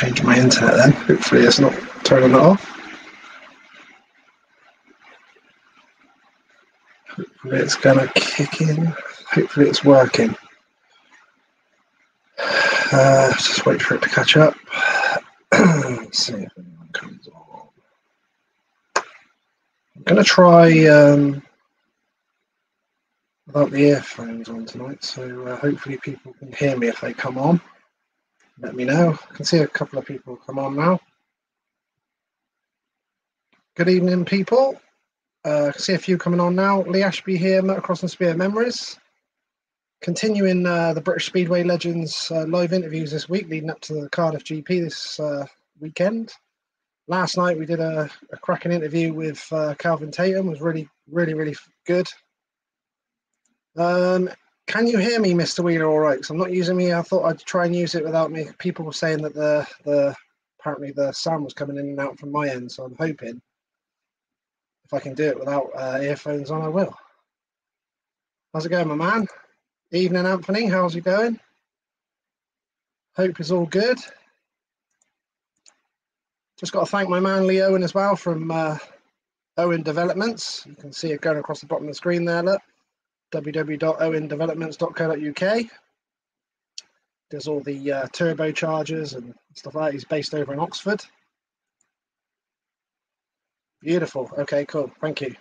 changing my internet then. Hopefully it's not turning it off. Hopefully it's gonna kick in. Hopefully it's working. Uh, just wait for it to catch up. Let's see if anyone comes on. I'm gonna try um, without the earphones on tonight, so uh, hopefully people can hear me if they come on. Let me know. I can see a couple of people come on now. Good evening, people. Uh, I can see a few coming on now. Lee Ashby here, Motocross and Speedway Memories. Continuing uh, the British Speedway Legends uh, live interviews this week, leading up to the Cardiff GP this uh, weekend. Last night we did a, a cracking interview with uh, Kelvin Tatum. It was really, really, really good. Um, can you hear me, Mr. Wheeler? All right. So I'm not using me. I thought I'd try and use it without me. People were saying that the the apparently the sound was coming in and out from my end. So I'm hoping if I can do it without uh, earphones on, I will. How's it going, my man? Evening, Anthony. How's it going? Hope it's all good. Just got to thank my man Lee Owen as well from uh, Owen Developments. You can see it going across the bottom of the screen there. Look www.owendevelopments.co.uk. Does all the uh, turbochargers and stuff like that. He's based over in Oxford. Beautiful. Okay, cool. Thank you.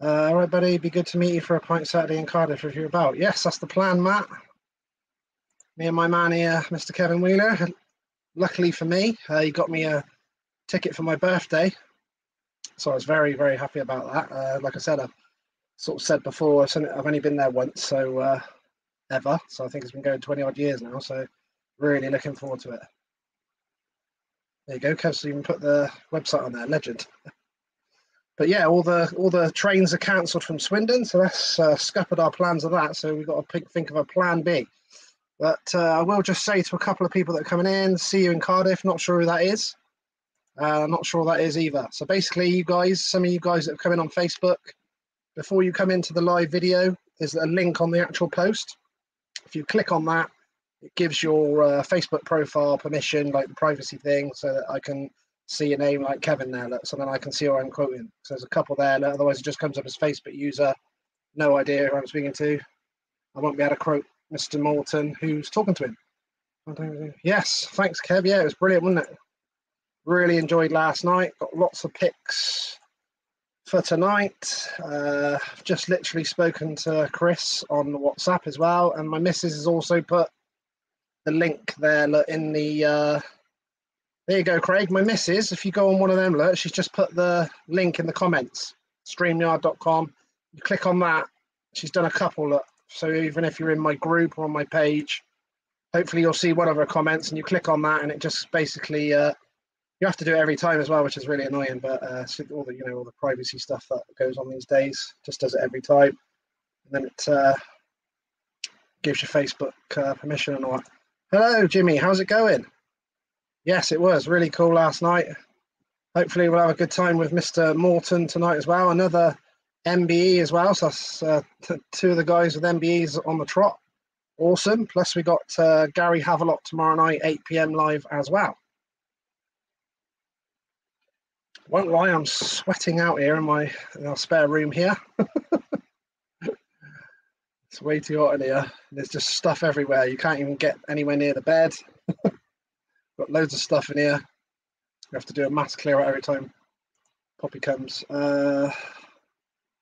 Uh, all right, buddy. Be good to meet you for a pint Saturday in Cardiff if you're about. Yes, that's the plan, Matt. Me and my man here, Mr. Kevin Wheeler. Luckily for me, uh, he got me a ticket for my birthday. So I was very, very happy about that. Uh, like I said, I've sort of said before, I've, it, I've only been there once, so uh, ever. So I think it's been going 20 odd years now. So really looking forward to it. There you go, Kev. So you can put the website on there. Legend. But yeah, all the all the trains are cancelled from Swindon, so that's uh, scuppered our plans of that. So we've got to think of a plan B. But uh, I will just say to a couple of people that are coming in, see you in Cardiff. Not sure who that is. Uh, I'm not sure that is either. So basically, you guys, some of you guys that have come in on Facebook, before you come into the live video, there's a link on the actual post. If you click on that, it gives your uh, Facebook profile permission, like the privacy thing, so that I can see a name like Kevin there, look, so then I can see who I'm quoting. So there's a couple there, look, otherwise it just comes up as Facebook user. No idea who I'm speaking to. I won't be able to quote Mr. Morton, who's talking to him. Yes, thanks, Kev. Yeah, it was brilliant, wasn't it? Really enjoyed last night. Got lots of picks for tonight. Uh, I've just literally spoken to Chris on WhatsApp as well, and my missus has also put the link there look, in the. Uh, there you go, Craig. My missus, if you go on one of them, look, she's just put the link in the comments. Streamyard.com. You click on that. She's done a couple. Look, so even if you're in my group or on my page, hopefully you'll see one of her comments, and you click on that, and it just basically uh, you have to do it every time as well, which is really annoying. But uh, all the you know all the privacy stuff that goes on these days just does it every time, and then it uh, gives your Facebook uh, permission and all. Hello, Jimmy. How's it going? Yes, it was really cool last night. Hopefully, we'll have a good time with Mr. Morton tonight as well. Another MBE as well. So that's uh, two of the guys with MBEs on the trot. Awesome. Plus, we got uh, Gary Havelock tomorrow night, 8 p.m. live as well. Won't lie, I'm sweating out here in my in our spare room here. it's way too hot in here. There's just stuff everywhere. You can't even get anywhere near the bed. Got loads of stuff in here. We have to do a mass clear out every time Poppy comes. Uh,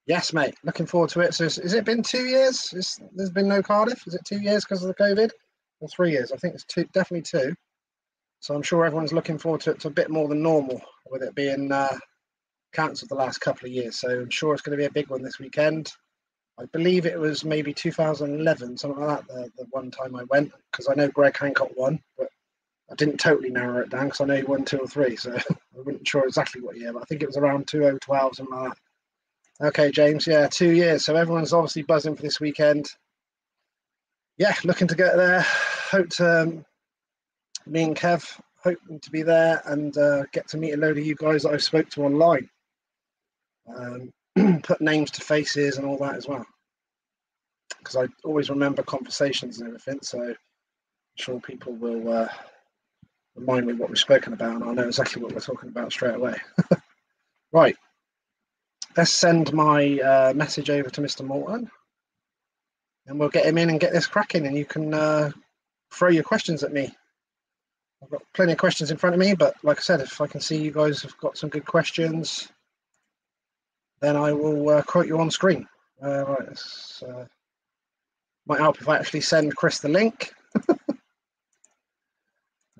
yes, mate. Looking forward to it. So, is, has it been two years? Is, there's been no Cardiff. Is it two years because of the COVID? Or three years? I think it's two. Definitely two. So I'm sure everyone's looking forward to to a bit more than normal, with it being uh, cancelled the last couple of years. So I'm sure it's going to be a big one this weekend. I believe it was maybe 2011, something like that, the, the one time I went, because I know Greg Hancock won, but I didn't totally narrow it down because I know he won two or three, so I wasn't sure exactly what year, but I think it was around 2012, something like that. Okay, James, yeah, two years. So everyone's obviously buzzing for this weekend. Yeah, looking to get there. Hope to um, me and Kev hoping to be there and uh, get to meet a load of you guys that I've spoke to online. Um, put names to faces and all that as well. Because I always remember conversations and everything, so I'm sure people will uh, remind me what we've spoken about, and I'll know exactly what we're talking about straight away. right. Let's send my uh, message over to Mr. Morton, and we'll get him in and get this cracking, and you can uh, throw your questions at me. I've got plenty of questions in front of me, but like I said, if I can see you guys have got some good questions, then I will uh, quote you on screen. Uh, right, this uh, might help if I actually send Chris the link.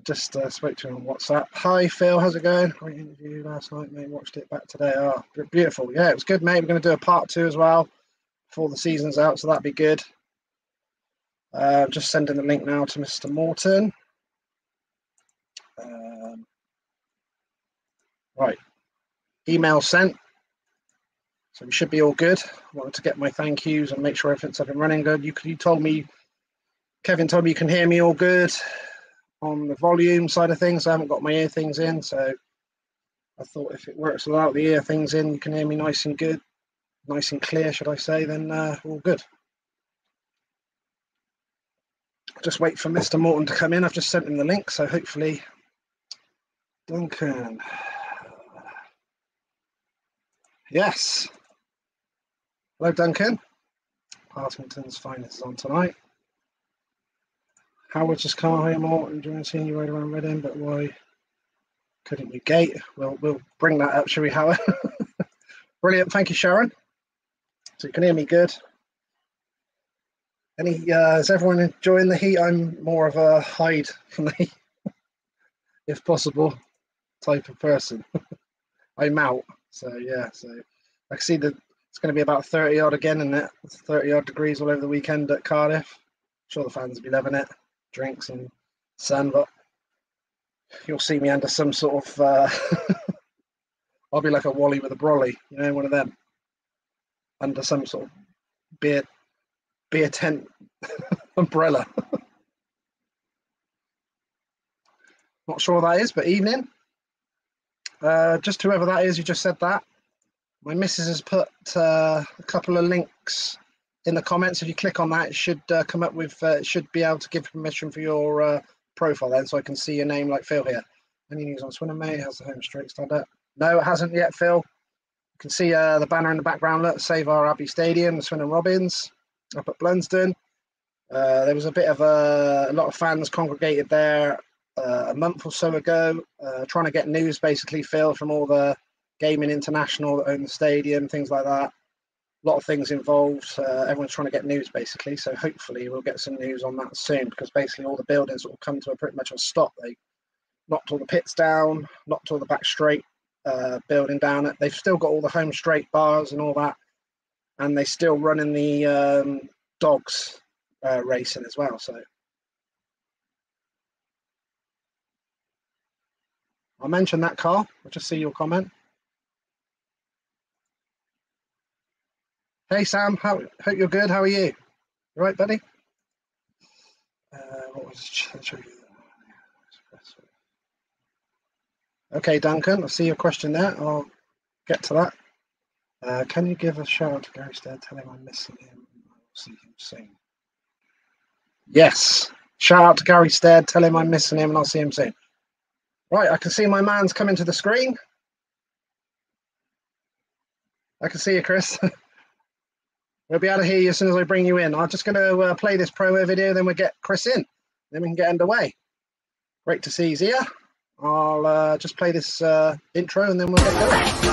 Just uh, spoke to him on WhatsApp. Hi Phil, how's it going? Great interview last night, mate. Watched it back today. Oh, beautiful. Yeah, it was good, mate. We're going to do a part two as well before the season's out, so that'd be good. Uh, just sending the link now to Mr. Morton. Right, email sent. So we should be all good. I wanted to get my thank yous and make sure everything's up and running good. You, you told me, Kevin told me you can hear me all good on the volume side of things. I haven't got my ear things in, so I thought if it works without the ear things in, you can hear me nice and good, nice and clear, should I say, then uh, all good. Just wait for Mr. Morton to come in. I've just sent him the link, so hopefully Duncan. Yes. Hello, Duncan. Partington's finest is on tonight. Howard's just car here more enjoying seeing you ride around Reading, but why couldn't you gate? Well, we'll bring that up, shall we, Howard? Brilliant. Thank you, Sharon. So you can hear me good. Any uh, is everyone enjoying the heat? I'm more of a hide from the heat, if possible, type of person. I'm out. So yeah, so I see that it's going to be about 30 odd again, and it 30 odd degrees all over the weekend at Cardiff. I'm sure the fans will be loving it. Drinks and sun, but you'll see me under some sort of. Uh, I'll be like a Wally with a brolly, you know, one of them, under some sort of beer beer tent umbrella. Not sure what that is, but evening. Uh, just whoever that is who just said that. My missus has put uh, a couple of links in the comments. If you click on that, it should uh, come up with, uh, should be able to give permission for your uh, profile then, so I can see your name like Phil here. Any news on Swindon, mate? How's the home straight started? No, it hasn't yet, Phil. You can see uh, the banner in the background. Look, Save Our Abbey Stadium, Swindon Robins up at Blunsdon. Uh, there was a bit of a, a lot of fans congregated there uh, a month or so ago, uh, trying to get news basically, Phil, from all the Gaming International that own the stadium, things like that. A lot of things involved. Uh, everyone's trying to get news basically, so hopefully we'll get some news on that soon because basically all the buildings will come to a pretty much a stop. They knocked all the pits down, knocked all the back straight uh, building down. They've still got all the home straight bars and all that, and they still running the um, dogs uh, racing as well. So I'll mention that car. I'll just see your comment. Hey Sam, how hope you're good. How are you? You right, buddy? Uh, what was Okay, Duncan, I see your question there. I'll get to that. Uh, can you give a shout out to Gary Stead? Tell him I'm missing him. And I'll see him soon. Yes. Shout out to Gary Stead. Tell him I'm missing him and I'll see him soon. Right, I can see my man's coming to the screen. I can see you, Chris. we'll be able to hear you as soon as I bring you in. I'm just going to uh, play this promo video, then we'll get Chris in. Then we can get underway. Great to see you here. I'll uh, just play this uh, intro and then we'll get going.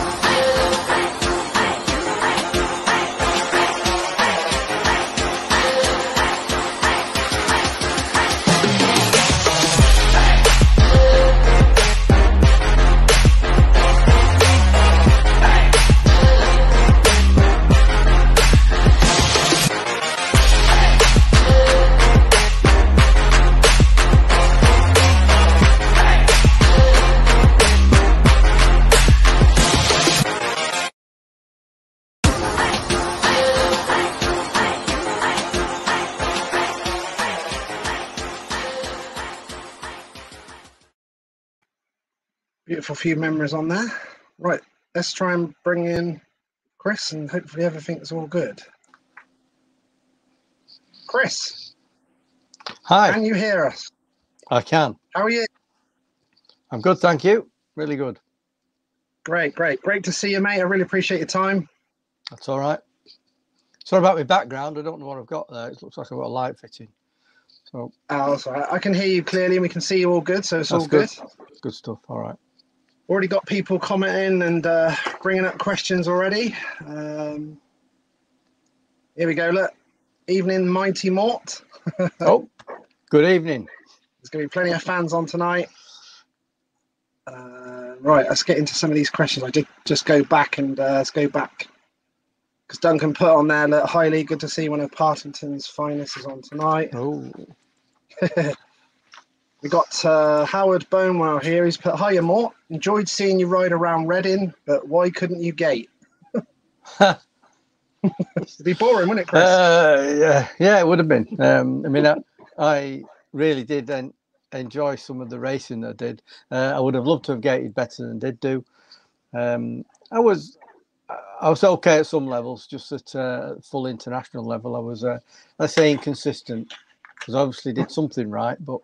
Beautiful few memories on there. Right, let's try and bring in Chris and hopefully everything's all good. Chris. Hi. Can you hear us? I can. How are you? I'm good, thank you. Really good. Great, great, great to see you, mate. I really appreciate your time. That's all right. Sorry about my background. I don't know what I've got there. It looks like I've got a light fitting. So. Oh, that's all right. I can hear you clearly, and we can see you all good. So it's all good. good. Good stuff. All right. Already got people commenting and uh, bringing up questions already. Um, here we go. Look, evening, mighty Mort. oh, good evening. There's going to be plenty of fans on tonight. Uh, right, let's get into some of these questions. I did just go back and uh, let's go back because Duncan put on there. Look, highly good to see one of Partington's finest is on tonight. Oh. we got uh, Howard Bonewell here. He's put, Hiya, Mort. Enjoyed seeing you ride around Reading, but why couldn't you gate? It'd be boring, wouldn't it, Chris? Uh, yeah, yeah, it would have been. Um, I mean, I, I really did then enjoy some of the racing I did. Uh, I would have loved to have gated better than did do. Um, I was I was okay at some levels, just at uh, full international level. I was, uh, let's say, inconsistent because I obviously did something right, but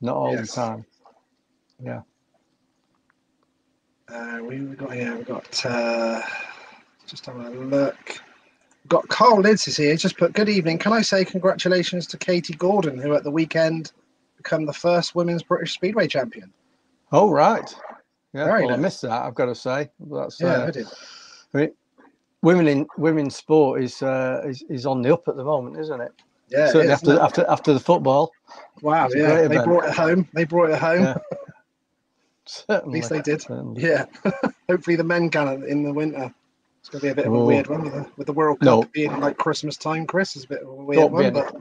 not all yes. the time. Yeah. Uh, we got yeah, We've got uh, just having a look. We've got Carl Lids is here. Just put good evening. Can I say congratulations to Katie Gordon, who at the weekend become the first women's British Speedway champion. Oh right, yeah. Very well, nice. I missed that. I've got to say. That's yeah, uh, I did. I mean, women in women's sport is, uh, is is on the up at the moment, isn't it? Yeah, certainly after it? after after the football. Wow, yeah, they brought it home. They brought it home. Yeah. Certainly. At least they did. Certainly. Yeah. Hopefully the men can in the winter. It's going to be a bit of a weird oh. one with the, with the World Cup no. being like Christmas time. Chris is a bit of a weird Don't one. Any, but...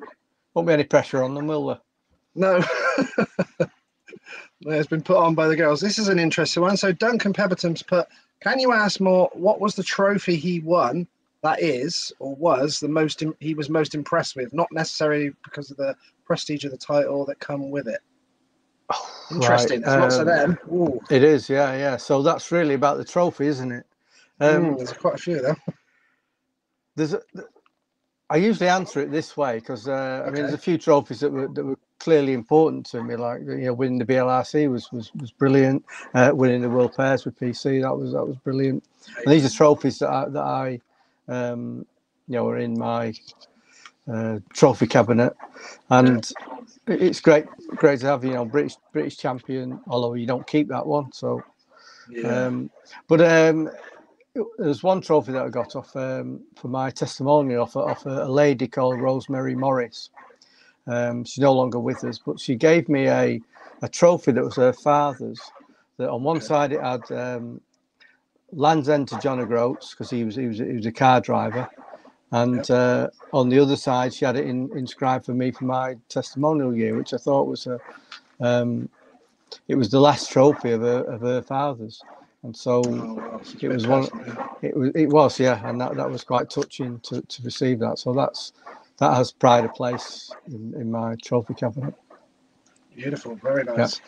Won't be any pressure on them, will there? No. it's been put on by the girls. This is an interesting one. So Duncan Pemberton's put, can you ask Mort, what was the trophy he won that is or was the most he was most impressed with, not necessarily because of the prestige of the title that come with it. Interesting. Right. Um, lots of them. Ooh. It is, yeah, yeah. So that's really about the trophy, isn't it? Um, mm, there's quite a few them. There's, a, I usually answer it this way because uh, okay. I mean, there's a few trophies that were that were clearly important to me. Like you know, winning the BLRC was was was brilliant. Uh, winning the World Pairs with PC that was that was brilliant. And these are trophies that I, that I um, you know, are in my uh, trophy cabinet, and it's great, great to have you know British British champion. Although you don't keep that one, so. Yeah. Um, but um, there's one trophy that I got off um, for my testimonial off, off a, a lady called Rosemary Morris. Um, she's no longer with us, but she gave me a, a trophy that was her father's. That on one side it had um, Land's End to John O'Groats because he was he was he was a car driver, and uh, on the other side she had it in, inscribed for me for my testimonial year, which I thought was a um, it was the last trophy of her of her father's, and so oh, it was one. It was it was yeah, and that, that was quite touching to, to receive that. So that's that has pride of place in, in my trophy cabinet. Beautiful, very nice.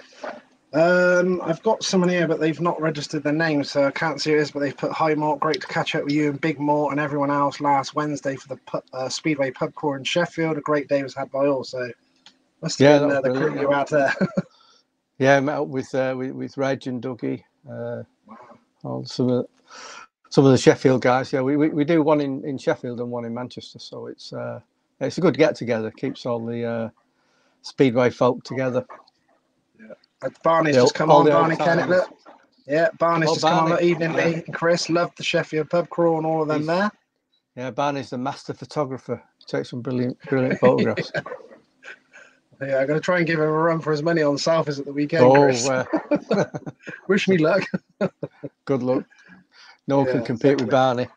Um, I've got someone here, but they've not registered their name, so I can't see who it is. But they've put hi, Mort. Great to catch up with you and Big Mort and everyone else last Wednesday for the uh, Speedway Pub Crawl in Sheffield. A great day was had by all. So must have yeah, been uh, the crew you out there. yeah, I met up with uh, with, with Reg and Dougie. Uh, wow. some of some of the Sheffield guys. Yeah, we, we, we do one in, in Sheffield and one in Manchester. So it's uh, it's a good get together. Keeps all the uh, Speedway folk together. Barney's just come on. Barney Kennett, look. Yeah, Barney's oh, just Barney. come on. That evening, yeah. Lee and Chris. Loved the Sheffield pub crawl and all of them He's, there. Yeah, Barney's the master photographer. Takes some brilliant, brilliant photographs. yeah. yeah, I'm going to try and give him a run for his money on South Southers at the weekend, oh, Chris. Uh, Wish me luck. Good luck. No one yeah, can compete exactly. with Barney.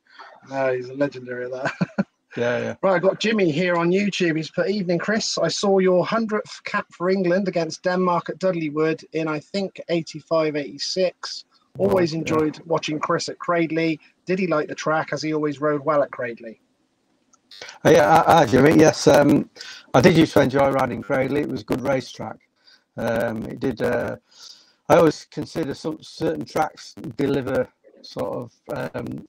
No, he's a legendary at that. Yeah, yeah. Right, I've got Jimmy here on YouTube. He's put, Evening, Chris. I saw your 100th cap for England against Denmark at Dudley Wood in, I think, 85 86. Always oh, enjoyed yeah. watching Chris at Cradley. Did he like the track as he always rode well at Cradley? Uh, yeah, I, I, Jimmy. Yes, um, I did used to enjoy riding Cradley. It was a good racetrack. Um, it did. Uh, I always consider some certain tracks deliver sort of um,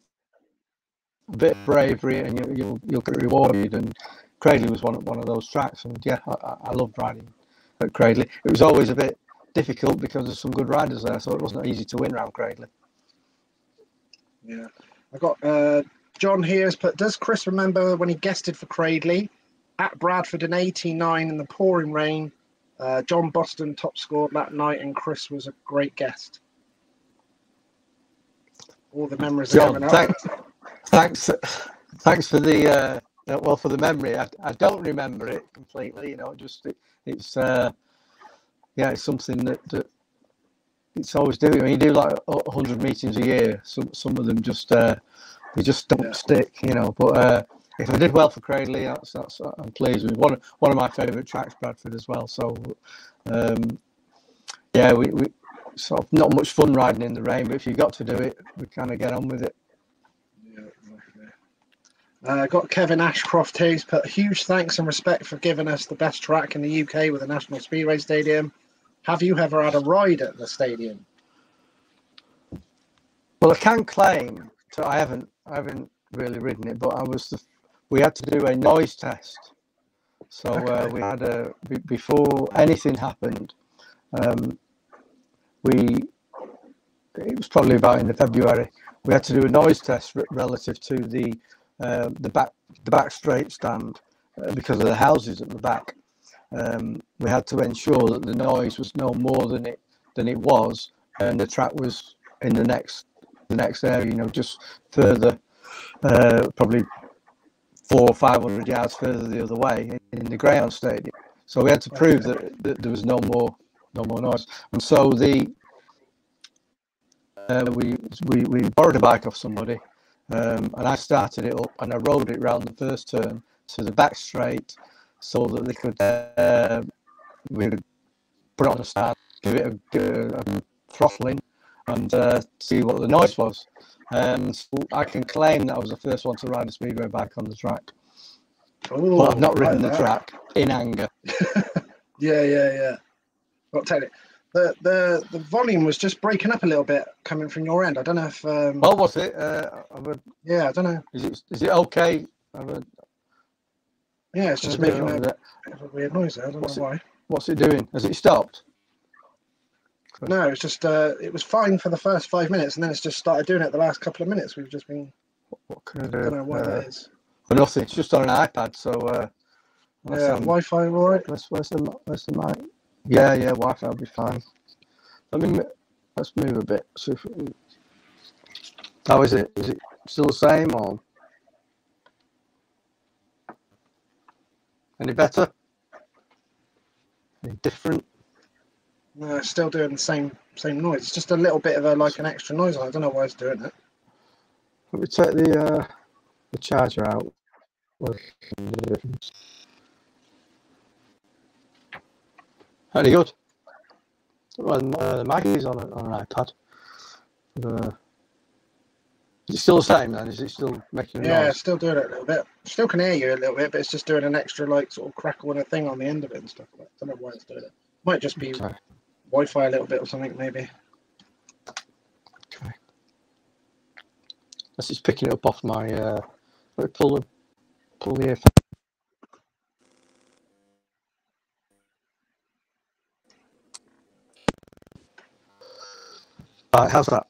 bit of bravery and you, you'll you'll get rewarded. And Cradley was one of one of those tracks. And yeah, I, I loved riding at Cradley. It was always a bit difficult because there's some good riders there, so it wasn't easy to win around Cradley. Yeah, I got uh, John here's put. Does Chris remember when he guested for Cradley at Bradford in '89 in the pouring rain? Uh, John Boston top scored that night, and Chris was a great guest. All the memories are John, coming up. Thanks, thanks for the uh, uh, well for the memory. I, I don't remember it completely. You know, just it, it's uh, yeah, it's something that, that it's always doing. When you do like a hundred meetings a year, some some of them just uh, they just don't Yeah. stick. You know, but uh, if I did well for Cradley, that's that's I'm pleased with. One of one of my favourite tracks, Bradford as well. So um, yeah, we, we sort of not much fun riding in the rain, but if you got to do it, we kind of get on with it. Uh, got Kevin Ashcroft here. He's put huge thanks and respect for giving us the best track in the UK with the National Speedway Stadium. Have you ever had a ride at the stadium? Well, I can claim. So I haven't, I haven't really ridden it, but I was. The, we had to do a noise test. So uh, we had a before anything happened. Um, we it was probably about in the February. We had to do a noise test re- relative to the uh, the back the back straight stand uh, because of the houses at the back. Um, we had to ensure that the noise was no more than it than it was, and the track was in the next the next area. You know, just further, uh, probably four or five hundred yards further the other way in, in the Greyhound Stadium. So we had to prove that, that there was no more no more noise, and so the uh, we, we we borrowed a bike off somebody, um, and I started it up and I rode it round the first turn to the back straight, so that they could uh, we could put it on a start, give it a, a throttling, and uh, see what the noise was. Um, so I can claim that I was the first one to ride a speedway bike on the track, Ooh, but I've not ridden the track in anger. Yeah, yeah, yeah. To tell the the the volume was just breaking up a little bit coming from your end. I don't know if. Um, Well, was it? Uh, yeah, I don't know. is it is it okay? Yeah, it's just making a, of it. bit of a weird noise there. I don't What's know why. What's it doing? Has it stopped? No, it's just uh, it was fine for the first five minutes, and then it's just started doing it the last couple of minutes. We've just been What can I do? I do? don't know what Uh, it is. nothing. It's just on an iPad. So uh, Yeah, Wi-Fi, all right. Where's, where's the where's the mic? Yeah, yeah, Wi-Fi will be fine. Let me let's move a bit. See if how is it? Is it still the same or any better? Any different? No, it's still doing the same same noise. It's just a little bit of a like an extra noise. I don't know why it's doing it. Let me take the uh, the charger out. What can the difference? Very good. Well, uh, the is on, a, on an iPad. Uh, is it still the same then? Is it still making a Yeah, noise? it's still doing it a little bit. Still can hear you a little bit, but it's just doing an extra like sort of crackle and a thing on the end of it and stuff. I don't know why it's doing it. Might just be Okay. Wi-Fi a little bit or something, maybe. okay. Unless it's picking it up off my. Uh, pull the pull the earphone. Right, how's that?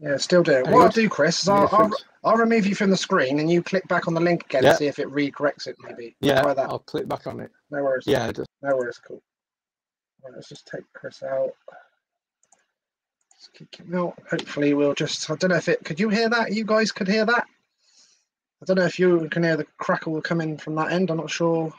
Yeah, still doing it. What I'll do, Chris, is I'll, I'll. I'll remove you from the screen and you click back on the link again Yeah. and see if it recorrects it, maybe. Yeah. I'll click back on it. No worries. Yeah, does. No worries. Cool. Right, let's just take Chris out. Let's kick him out. Hopefully, we'll just. I don't know if it. Could you hear that? You guys could hear that? I don't know if you can hear the crackle coming from that end. I'm not sure.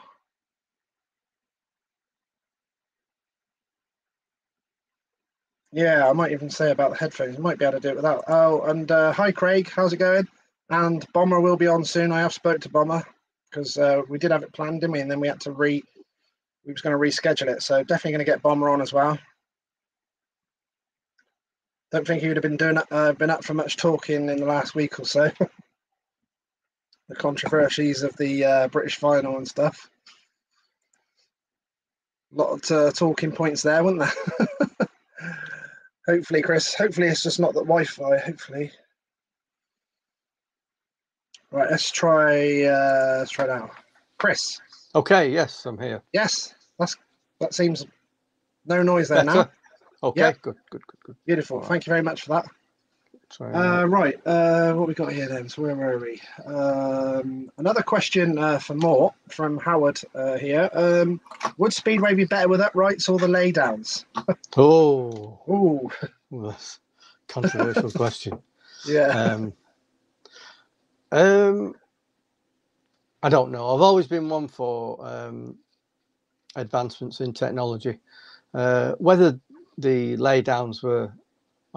Yeah, I might even say about the headphones. I might be able to do it without. Oh, and uh, hi, Craig. How's it going? And Bomber will be on soon. I have spoke to Bomber because uh, we did have it planned, didn't we? And then we had to re. We was going to reschedule it, so definitely going to get Bomber on as well. Don't think he would have been doing uh, been up for much talking in the last week or so. the controversies of the uh, British final and stuff. A lot of uh, talking points there, weren't there? hopefully, Chris. Hopefully, it's just not the Wi-Fi. Hopefully. Right, let's try. Uh, let's try now. Chris. Okay, yes, I'm here. Yes, that's that seems No noise there now. Okay, Yeah. good, good, good, good. Beautiful. Thank you very much for that. Try Uh, right. Uh, what we got here then? So where were we? Um, another question uh, for Mort from Howard uh, here. Um, would Speedway be better with uprights or the laydowns? oh, Ooh, that's a controversial question. yeah. Um, um, I don't know. I've always been one for um, advancements in technology. Uh, whether the laydowns were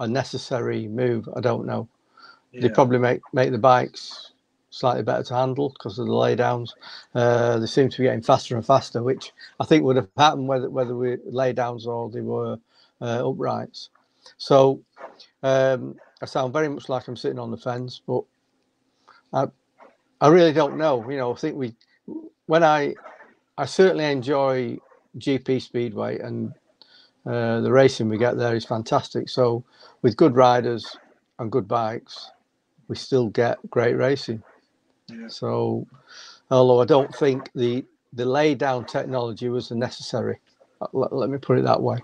a necessary move, I don't know. They probably make make the bikes slightly better to handle because of the laydowns. Uh, they seem to be getting faster and faster, which I think would have happened whether whether we laydowns or they were uh, uprights. So um, I sound very much like I'm sitting on the fence, but I I really don't know. You know, I think we when I I certainly enjoy GP Speedway and uh, the racing we get there is fantastic. So with good riders and good bikes, we still get great racing. Yeah. So, although I don't think the the lay down technology was necessary, uh, let, let me put it that way.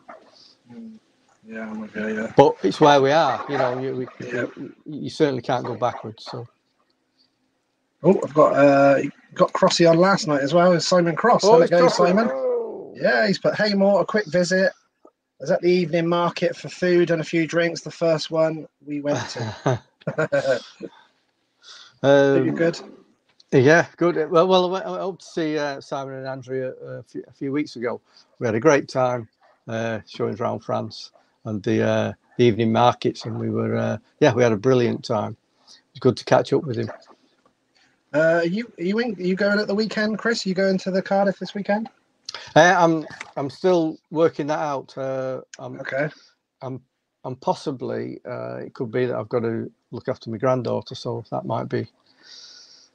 Mm, Yeah, with yeah. But it's where we are. You know, you, we, Yeah. you, you certainly can't go backwards. So, Oh, I've got uh, got Crossy on last night as well. Simon Cross. Oh, goes, Simon. Oh. Yeah, he's put, hey, Mort, a quick visit. I was at the evening market for food and a few drinks. The first one we went to. Are you um, good? Yeah, good. Well, well, I hope to see uh, Simon and Andrea a few, a few weeks ago. We had a great time uh, showing around France and the, uh, the evening markets, and we were uh, yeah, we had a brilliant time. It's good to catch up with him. Uh, are you are you in, are you going at the weekend, Chris? Are you going to the Cardiff this weekend? Uh, I'm I'm still working that out. Uh, I'm Okay. I'm I'm possibly uh, it could be that I've got to look after my granddaughter, so that might be.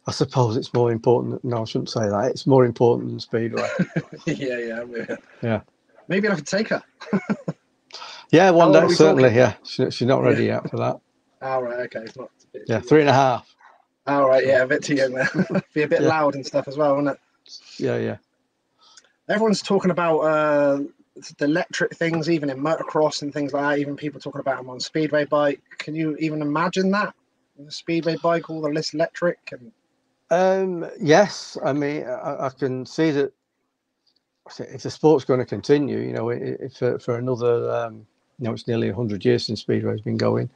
I suppose it's more important. No, I shouldn't say that. It's more important than speedway. yeah, yeah, I'm with you. Yeah. Maybe I could take her. Yeah, one are day certainly. talking? Yeah, she, she's not ready yet for that. All right, okay. It's not. it's Yeah, three and a half. All right. yeah, a bit too young there. Be a bit Yeah. loud and stuff as well, wouldn't it? Yeah, yeah. Everyone's talking about uh, the electric things, even in motocross and things like that. Even people talking about them on speedway bike. Can you even imagine that? The speedway bike, all the list electric, and Um, yes, I mean, I, I can see that if the sport's going to continue, you know, for, for another, um, you know, it's nearly 100 years since Speedway's been going.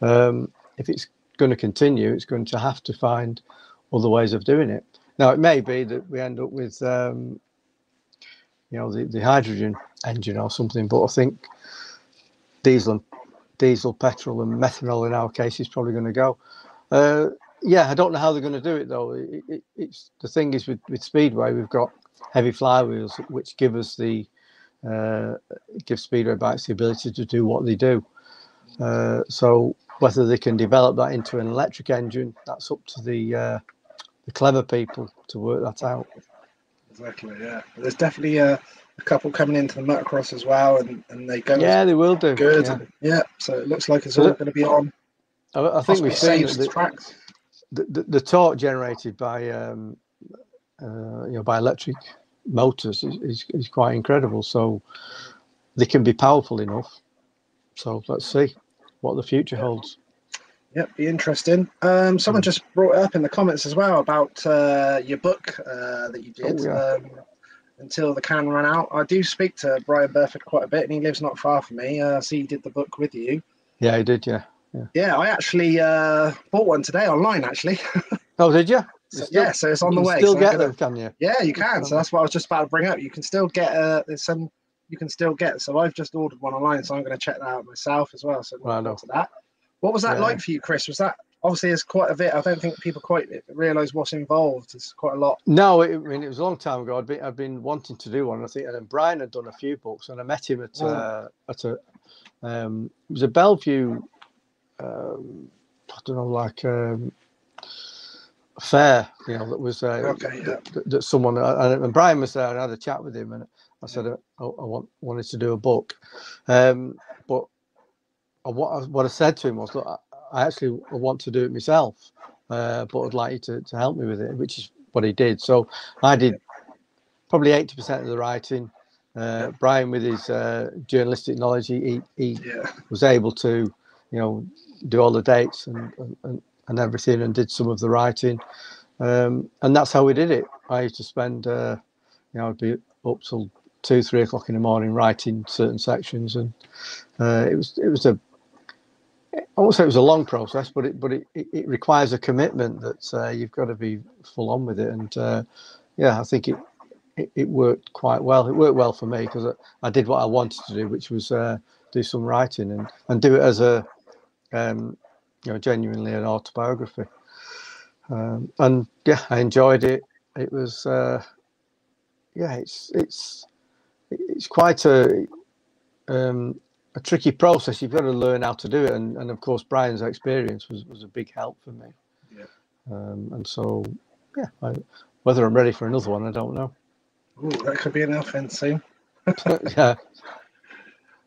Um, if it's going to continue, it's going to have to find other ways of doing it. Now, it may be that we end up with, um, you know, the, the hydrogen engine or something, but I think diesel, and diesel, petrol, and methanol in our case is probably going to go. Uh, yeah, I don't know how they're going to do it though. It, it, it's the thing is with, with Speedway, we've got heavy flywheels which give us the uh, give Speedway bikes the ability to do what they do. Uh, so whether they can develop that into an electric engine, that's up to the uh, the clever people to work that out. Exactly, yeah. There's definitely a, a couple coming into the motocross as well, and, and they go Yeah, they will do. good. Yeah. and- Yeah. so it looks like it's So all going to be on. I, I think we've seen the, tracks. the, the, the torque generated by um, uh, you know by electric motors is, is, is quite incredible. So they can be powerful enough. So let's see what the future holds. Yep, be interesting. Um, someone Hmm. just brought it up in the comments as well about uh, your book uh, that you did. Oh, yeah. um, until the can ran out. I do speak to Brian Burford quite a bit, and he lives not far from me. Uh, so he did the book with you. Yeah, he did. Yeah. Yeah, I actually uh, bought one today online. Actually, Oh, did you? so, still- yeah, so it's on you the can way. Still so get gonna- them, can you? Yeah, you can. So that's what I was just about to bring up. You can still get. Uh, there's some you can still get. So I've just ordered one online, so I'm going to check that out myself as well. So we'll Righto. go to that. What was that Yeah. like for you, Chris? Was that obviously there's quite a bit. I don't think people quite realise what's involved. It's quite a lot. No, it, I mean it was a long time ago. I'd been I'd been wanting to do one. I think, and then Brian had done a few books, and I met him at Oh. uh, at a um, it was a Bellevue. Um, I don't know, like um, fair, you know, that was uh, Okay, yeah. that, that someone uh, and Brian was there, and I had a chat with him, and I said uh, I, I want wanted to do a book, um, what I, what I said to him was, look, I, actually want to do it myself, uh, but I'd like you to, to help me with it, which is what he did. So I did probably eighty percent of the writing, Uh, Brian, with his uh, journalistic knowledge, he, he Yeah. was able to, you know, do all the dates and, and, and everything and did some of the writing. Um, and that's how we did it. I used to spend, uh, you know, I'd be up till two, three o'clock in the morning writing certain sections. And uh, it was, it was a, I won't say it was a long process, but it, but it, it, requires a commitment that uh, you've got to be full on with it. And uh, yeah, I think it, it, it worked quite well. It worked well for me because I, I did what I wanted to do, which was uh, do some writing and, and do it as a, um, you know, genuinely an autobiography. Um, and yeah, I enjoyed it. It was, uh, yeah, it's it's it's quite a um, a tricky process. You've got to learn how to do it, and, and of course, Brian's experience was, was a big help for me. Yeah. Um, and so, yeah, I, whether I'm ready for another one, I don't know. Ooh, that could be an in soon. yeah,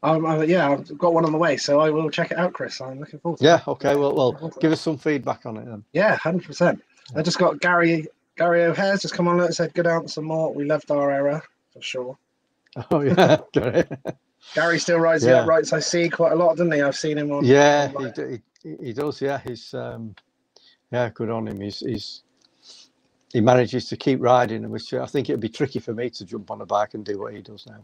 Um, uh, yeah, I've got one on the way, so I will check it out, Chris. I'm looking forward. to it. yeah, it. okay. Well, well, Looking forward to give us some feedback on it then. Yeah, hundred percent. I just got Gary Gary O'Hare's just come on and said, "Good answer, Mort. We loved our era for sure." Oh yeah. Gary still rides the Yeah. uprights. I see quite a lot, doesn't he? I've seen him on. yeah, he, he, he does. Yeah, he's um, yeah, good on him. He's he's he manages to keep riding, which I think it'd be tricky for me to jump on a bike and do what he does now.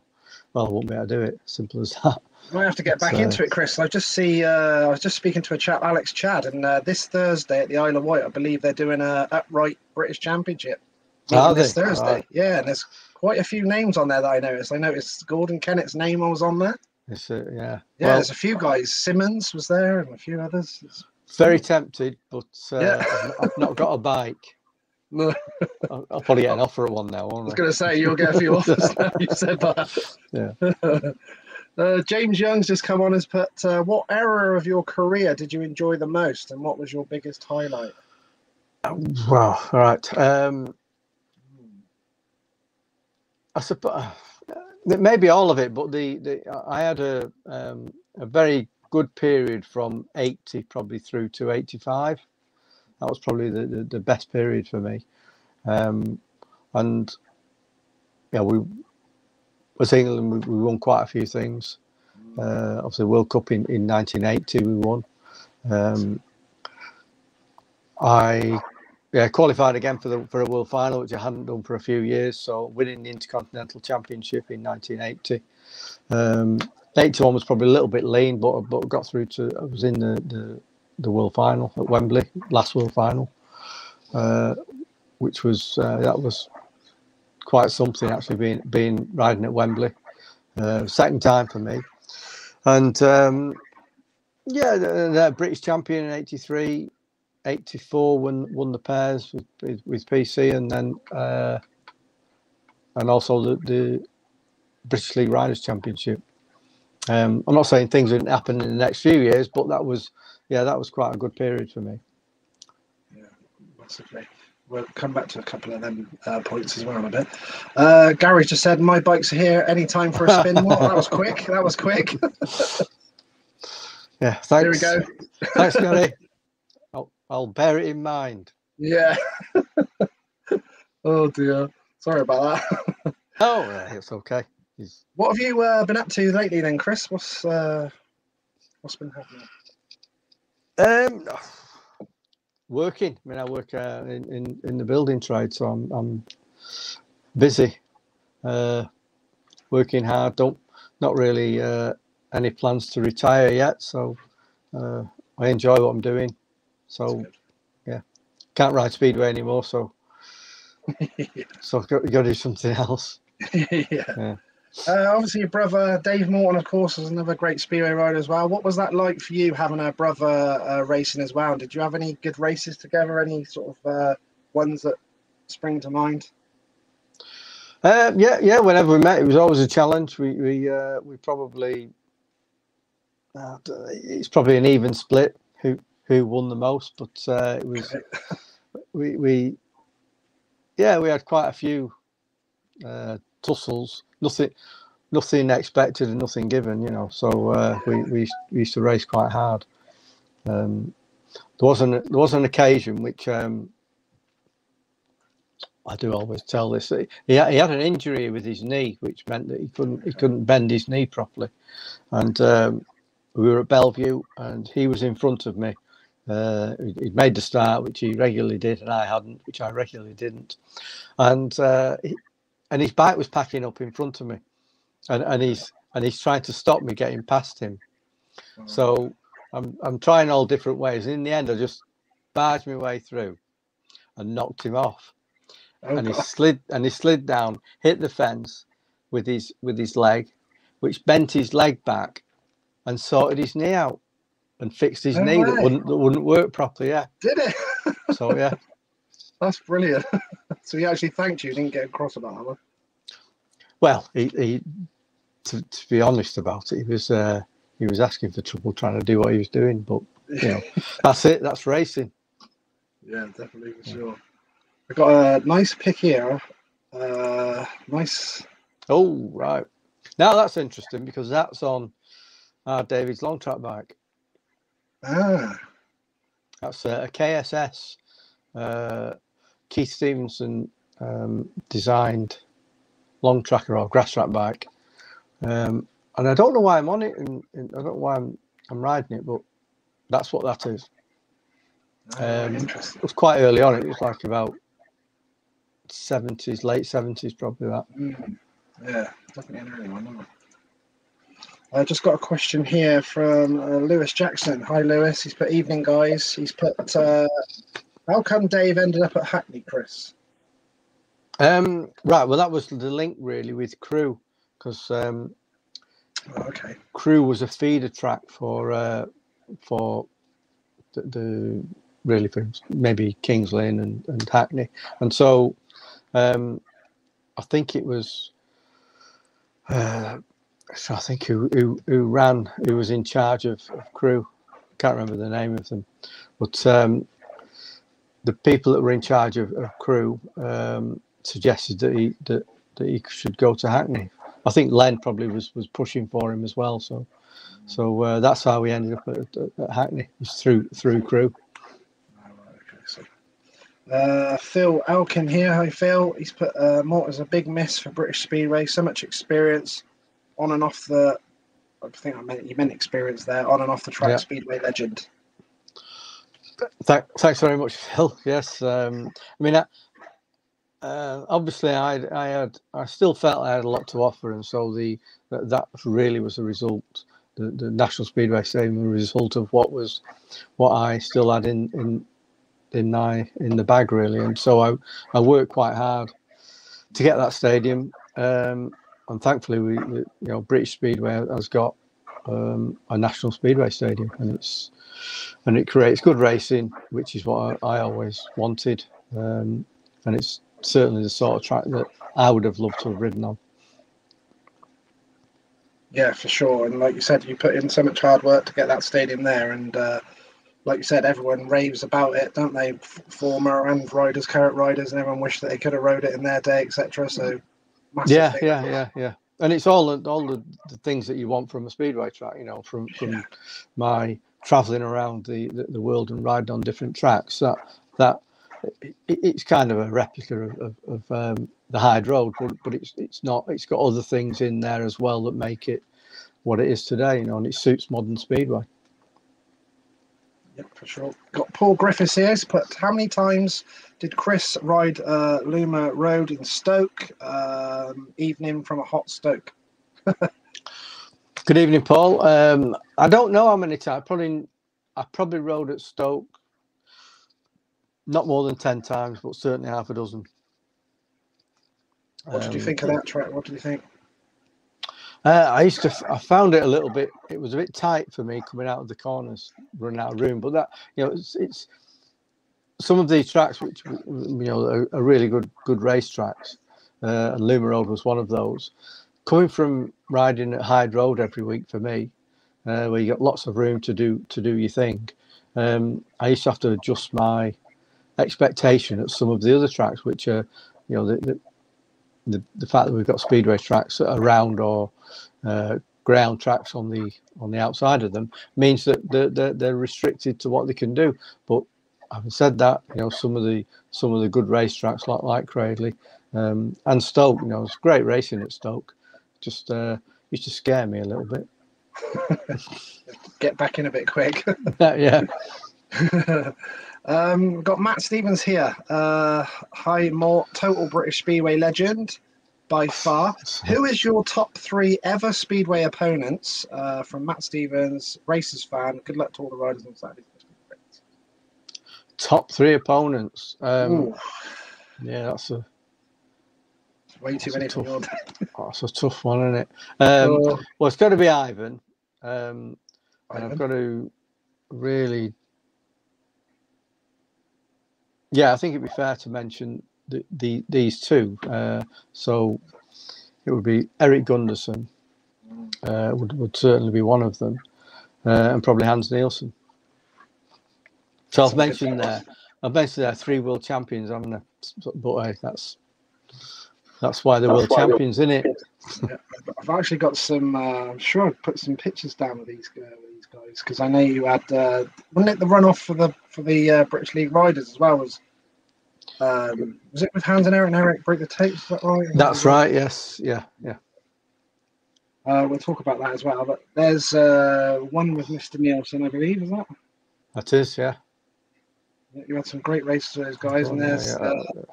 Well, I won't be able to do it. Simple as that. Might have to get back So- into it, Chris. I just see. Uh, I was just speaking to a chap, Alex Chad, and uh, this Thursday at the Isle of Wight, I believe they're doing a upright British Championship Are this they? Thursday. Right. Yeah, and there's quite a few names on there that I noticed. I noticed Gordon Kennett's name was on there. It's uh, yeah. Yeah, Well, there's a few guys. Simmons was there, and a few others. It's- very tempted, but uh, Yeah. I've, not, I've not got a bike. No. I'll, I'll probably get an offer at one now, I was going to say you'll get a few offers now. You said that. Yeah. Uh, James Young's just come on as put. Uh, what era of your career did you enjoy the most, and what was your biggest highlight? Well, all right. Um, I suppose maybe all of it, but the, the I had a um, a very good period from eighty probably through to eighty five. That was probably the, the, the best period for me, um, and yeah, we was England. We, we won quite a few things. Uh, obviously, World Cup in, in 1980 we won. Um, I yeah qualified again for the for a world final, which I hadn't done for a few years. So winning the Intercontinental Championship in 1980. Um, 81 was probably a little bit lean, but but got through to. I was in the the, the world final at Wembley, last world final, uh, which was uh, that was quite something actually being being riding at Wembley. Uh, second time for me, and um, yeah, the, the British champion in '83, '84 won won the pairs with, with, with PC, and then uh, and also the, the British League Riders Championship. Um, I'm not saying things didn't happen in the next few years, but that was yeah, that was quite a good period for me. Yeah, massively. We'll come back to a couple of them uh, points as well in a bit. Uh, Gary just said, "My bike's here. Any time for a spin." What? That was quick. That was quick. Yeah, thanks. Here we go. Thanks, Gary. I'll, bear it in mind. Yeah. oh dear. Sorry about that. Oh, yeah, it's okay. It's- What have you uh, been up to lately, then, Chris? What's uh, what's been happening? Um, working. I mean, I work uh, in, in in the building trade, so I'm I'm busy, uh, working hard. Don't not really uh, any plans to retire yet. So uh, I enjoy what I'm doing. So yeah, can't ride speedway anymore. So so I've got, got to do something else. yeah. Yeah. Uh, obviously, your brother Dave Morton, of course, is another great speedway rider as well. What was that like for you having a brother uh, racing as well? Did you have any good races together? Any sort of uh, ones that spring to mind? Uh, yeah, yeah. Whenever we met, it was always a challenge. We we uh, we probably uh, it's probably an even split who who won the most, but uh, it was we we yeah we had quite a few uh, tussles. Nothing nothing expected and nothing given, you know. So uh, we, we we used to race quite hard. Um, there was an there was an occasion which um, I do always tell this. He, he had an injury with his knee, which meant that he couldn't he couldn't bend his knee properly, and um, we were at Bellevue, and he was in front of me. Uh, he'd made the start, which he regularly did, and I hadn't, which I regularly didn't. And uh, he, and his bike was packing up in front of me, and, and he's and he's trying to stop me getting past him. So I'm I'm trying all different ways. In the end, I just barged my way through and knocked him off. Oh, and he slid and he slid down, hit the fence with his with his leg, which bent his leg back and sorted his knee out and fixed his knee that wouldn't that wouldn't work properly. Yeah. Did it? so yeah. That's brilliant. so he actually thanked you, didn't get across about that. Well, he, he to, to be honest about it, he was uh, he was asking for trouble trying to do what he was doing, but you know, that's it. That's racing. Yeah, definitely for sure. I got a nice pick here. Uh, nice. Oh right. Now that's interesting because that's on uh, David's long track bike. Ah. That's a, a KSS. Uh, Keith Stevenson um, designed long tracker or grass track bike. Um, and I don't know why I'm on it, and, and, I don't know why I'm I'm riding it, but that's what that is. Oh, um, it was quite early on. It was like about seventies, late seventies, probably that. Mm. Yeah, definitely an early one. I just got a question here from uh, Lewis Jackson. Hi, Lewis. He's put evening, guys. He's put, uh, how come Dave ended up at Hackney, Chris? Um, right. Well, that was the link really with Crewe because um, oh, okay, Crewe was a feeder track for uh, for the, the really for maybe Kings Lynn and, and Hackney, and so um, I think it was. Uh, I think who, who, who ran, who was in charge of, of Crewe. Can't remember the name of them, but um, the people that were in charge of, of Crewe um, suggested that he that, that he should go to Hackney. I think Len probably was was pushing for him as well. So so uh, that's how we ended up at, at, at Hackney was through through Crewe. Uh, Phil Elkin here. Hi, Phil. He's put uh, as a big miss for British Speedway. So much experience on and off the. I think I meant you meant experience there on and off the track. Yeah. Speedway legend. Th- thanks very much, Phil. Yes, um, I mean, I, uh, obviously, I, I had, I still felt I had a lot to offer, and so the that, that really was a result. The, the National Speedway Stadium, a result of what was, what I still had in in in my in the bag really, and so I I worked quite hard to get that stadium. Um, and thankfully, we, you know, British Speedway has got um, a national speedway stadium, and it's and it creates good racing, which is what I, I always wanted, um, and it's certainly the sort of track that I would have loved to have ridden on. Yeah, for sure. And like you said, you put in so much hard work to get that stadium there, and uh, like you said, everyone raves about it, don't they? Former and riders, current riders, and everyone wish that they could have rode it in their day, etc. So yeah, yeah, yeah, yeah. And it's all all the, the things that you want from a speedway track. You know, from from yeah. my traveling around the, the, the world and riding on different tracks. That that it, it's kind of a replica of, of, of um, the Hyde Road, but but it's it's not. It's got other things in there as well that make it what it is today. You know, and it suits modern speedway. Yep, for sure. Got Paul Griffiths here. But how many times did Chris ride uh, Loomer Road in Stoke? Um, evening from a hot Stoke. Good evening, Paul. Um, I don't know how many times. Probably, I probably rode at Stoke not more than ten times, but certainly half a dozen. What did you um, think of that track? What did you think? Uh, I used to, I found it a little bit, it was a bit tight for me coming out of the corners, running out of room. But that, you know, it's, it's some of these tracks which, you know, are, are really good, good race tracks. Uh, and Loomer Road was one of those. Coming from riding at Hyde Road every week for me, uh, where you got lots of room to do to do your thing, um, I used to have to adjust my expectation at some of the other tracks, which are, you know, the, the the, the fact that we've got speedway tracks around or uh, ground tracks on the on the outside of them means that they're, they're, they're, restricted to what they can do. But having said that, you know some of the some of the good racetracks like like Cradley um, and Stoke, you know, it's great racing at Stoke. Just uh, used to scare me a little bit. Get back in a bit quick. yeah. um, got Matt Stevens here. Uh, hi, more total British Speedway legend by far. Who is your top three ever Speedway opponents? Uh, from Matt Stevens, racers fan. Good luck to all the riders on Saturday. Top three opponents. Um, yeah, that's a way too many your day. That's a tough one, isn't it? Um, oh. Well, it's got to be Ivan. Um, and I've got to really, yeah, I think it'd be fair to mention the, the these two. Uh, so it would be Erik Gundersen uh, would would certainly be one of them, uh, and probably Hans Nielsen. So I've mentioned there, I've mentioned there three world champions, haven't I? But uh, that's that's why they're that's world champions, isn't it? Yeah, I've actually got some. Uh, I'm sure I've put some pictures down with these uh, these guys because I know you had. Uh, wasn't it the runoff for the for the uh, British League riders as well? Was um, was it with Hans and Erik and Erik break the tapes? That right? That's right. Yes. Yeah. Yeah. Uh, we'll talk about that as well. But there's uh, one with Mr. Nielsen, I believe. Is that? That is. Yeah. You had some great races with those guys, oh, and there's. Yeah, yeah. Uh,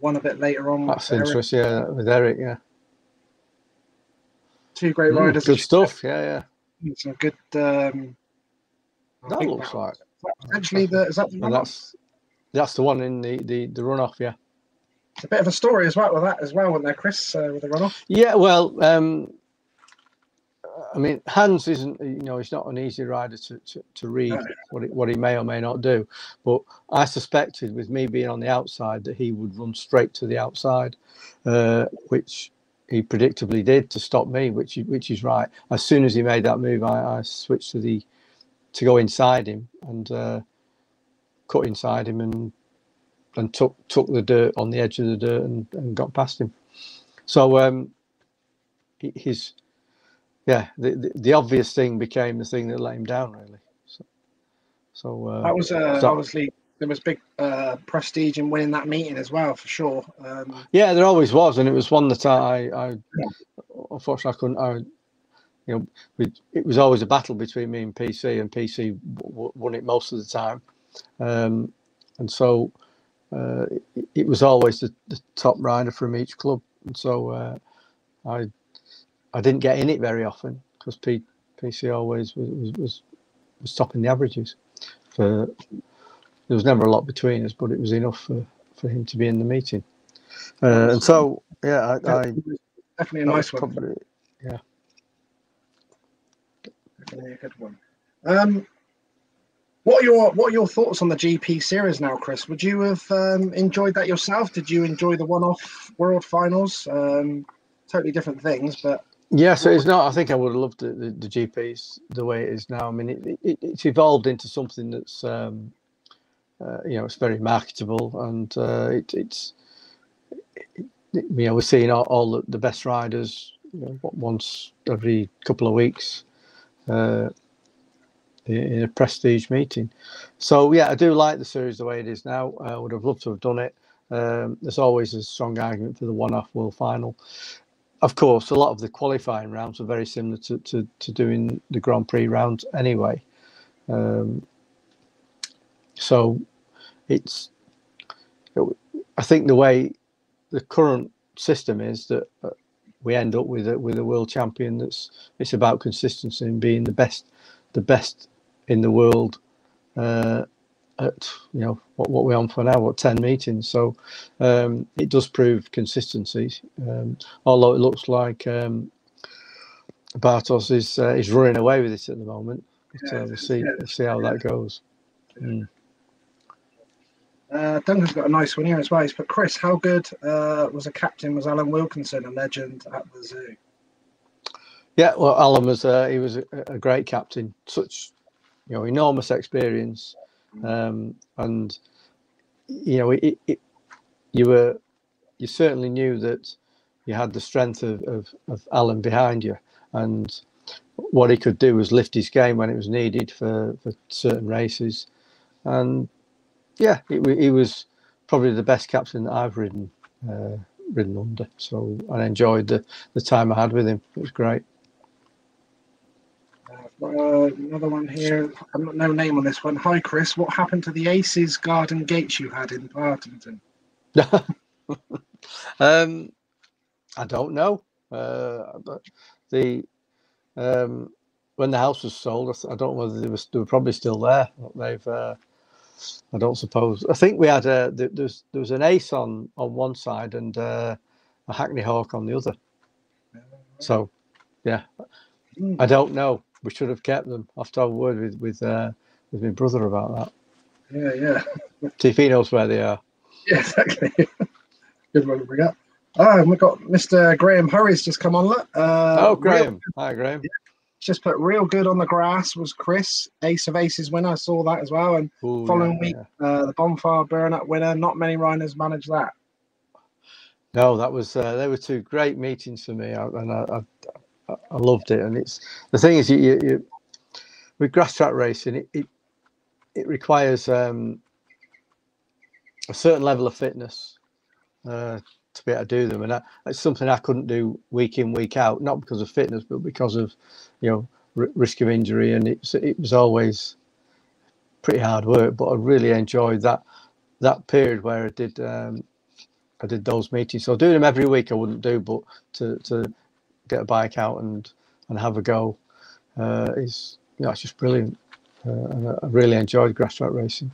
one a bit later on. That's interesting, yeah, with Erik, yeah. Two great mm, riders. Good stuff, yeah, yeah. Some good. Um, that looks that, like actually the is that the that's that's the one in the the the runoff, yeah. It's a bit of a story as well with that as well, wasn't there, Chris, uh, with the runoff? Yeah, well, um, I mean, Hans isn't, you know, he's not an easy rider to, to, to read no. what, he, what he may or may not do. But I suspected, with me being on the outside, that he would run straight to the outside, uh, which he predictably did to stop me, which which is right. As soon as he made that move, I, I switched to the to go inside him and uh, cut inside him and and took took the dirt on the edge of the dirt and, and got past him. So um, his yeah, the, the, the obvious thing became the thing that let him down, really. So, so uh, that was uh, so, obviously there was big uh, prestige in winning that meeting as well, for sure. Um, yeah, there always was, and it was one that I, I yeah. unfortunately I couldn't. I, you know, it was always a battle between me and PC, and PC w- won it most of the time, um, and so uh, it, it, was always the, the, top rider from each club, and so uh, I I didn't get in it very often because PC always was, was, was, was topping the averages. For there was never a lot between us, but it was enough for, for him to be in the meeting. Uh, and so, yeah, I, I definitely a nice one. Probably, yeah, definitely a good one. Um, what are your what are your thoughts on the GP series now, Chris? Would you have um, enjoyed that yourself? Did you enjoy the one-off World Finals? Um, totally different things, but yeah, so it's not. I think I would have loved the, the, the GPs the way it is now. I mean, it, it, it's evolved into something that's, um, uh, you know, it's very marketable and uh, it, it's, it, you know, we're seeing all, all the, the, best riders you know, once every couple of weeks uh, in a prestige meeting. So, yeah, I do like the series the way it is now. I would have loved to have done it. Um, there's always a strong argument for the one-off world final of course, a lot of the qualifying rounds are very similar to, to, to doing the Grand Prix rounds anyway. Um, so it's, I think the way the current system is that uh, we end up with a, with a world champion that's it's about consistency and being the best, the best in the world uh, at you know what, what we're on for now, what ten meetings. So um, it does prove consistency. Um, although it looks like um, Bartosz is uh, is running away with it at the moment. But, uh, we'll see we'll see how that goes. Mm. Uh, Duncan's got a nice one here as well. He's put Chris, how good uh, was a captain? Was Alan Wilkinson a legend at the zoo? Yeah, well, Alan was uh, he was a, a, great captain. Such you know enormous experience um, and you know it, it, you were you certainly knew that you had the strength of, of, of Alan behind you, and what he could do was lift his game when it was needed for, for certain races, and yeah, he, he was probably the best captain that I've ridden uh, ridden under. So I enjoyed the the time I had with him. It was great. Uh, another one here. I'm not no name on this one. Hi, Chris. What happened to the Aces Garden Gates you had in Partington? um, I don't know. Uh, but the um, when the house was sold, I, don't know whether they were, they were probably still there. They've. Uh, I don't suppose. I think we had a there was there was an ace on on one side and uh, a Hackney Hawk on the other. So, yeah, hmm. I don't know we should have kept them. I've to have a word with with uh, with my brother about that. Yeah, yeah. See if he knows where they are. Yeah, exactly. Good one to bring up. Oh, we've got Mr. Graham Hurries just come on. Look. Uh, oh, Graham. Real, Hi, Graham. Just put real good on the grass was Chris, Ace of Aces winner. I saw that as well. And Ooh, following yeah, week, yeah. Uh, the Bonfire Burn Up winner. Not many riders manage that. No, that was uh, they were two great meetings for me, and I, I, I loved it. And it's the thing is, you, you, you with grass track racing, it it, it requires um, a certain level of fitness uh, to be able to do them, and that, that's something I couldn't do week in week out, not because of fitness, but because of you know risk of injury, and it it was always pretty hard work. But I really enjoyed that that period where I did um, I did those meetings. So doing them every week I wouldn't do, but to to get a bike out and and have a go uh, is you know it's just brilliant. Uh, and I really enjoyed grass track racing.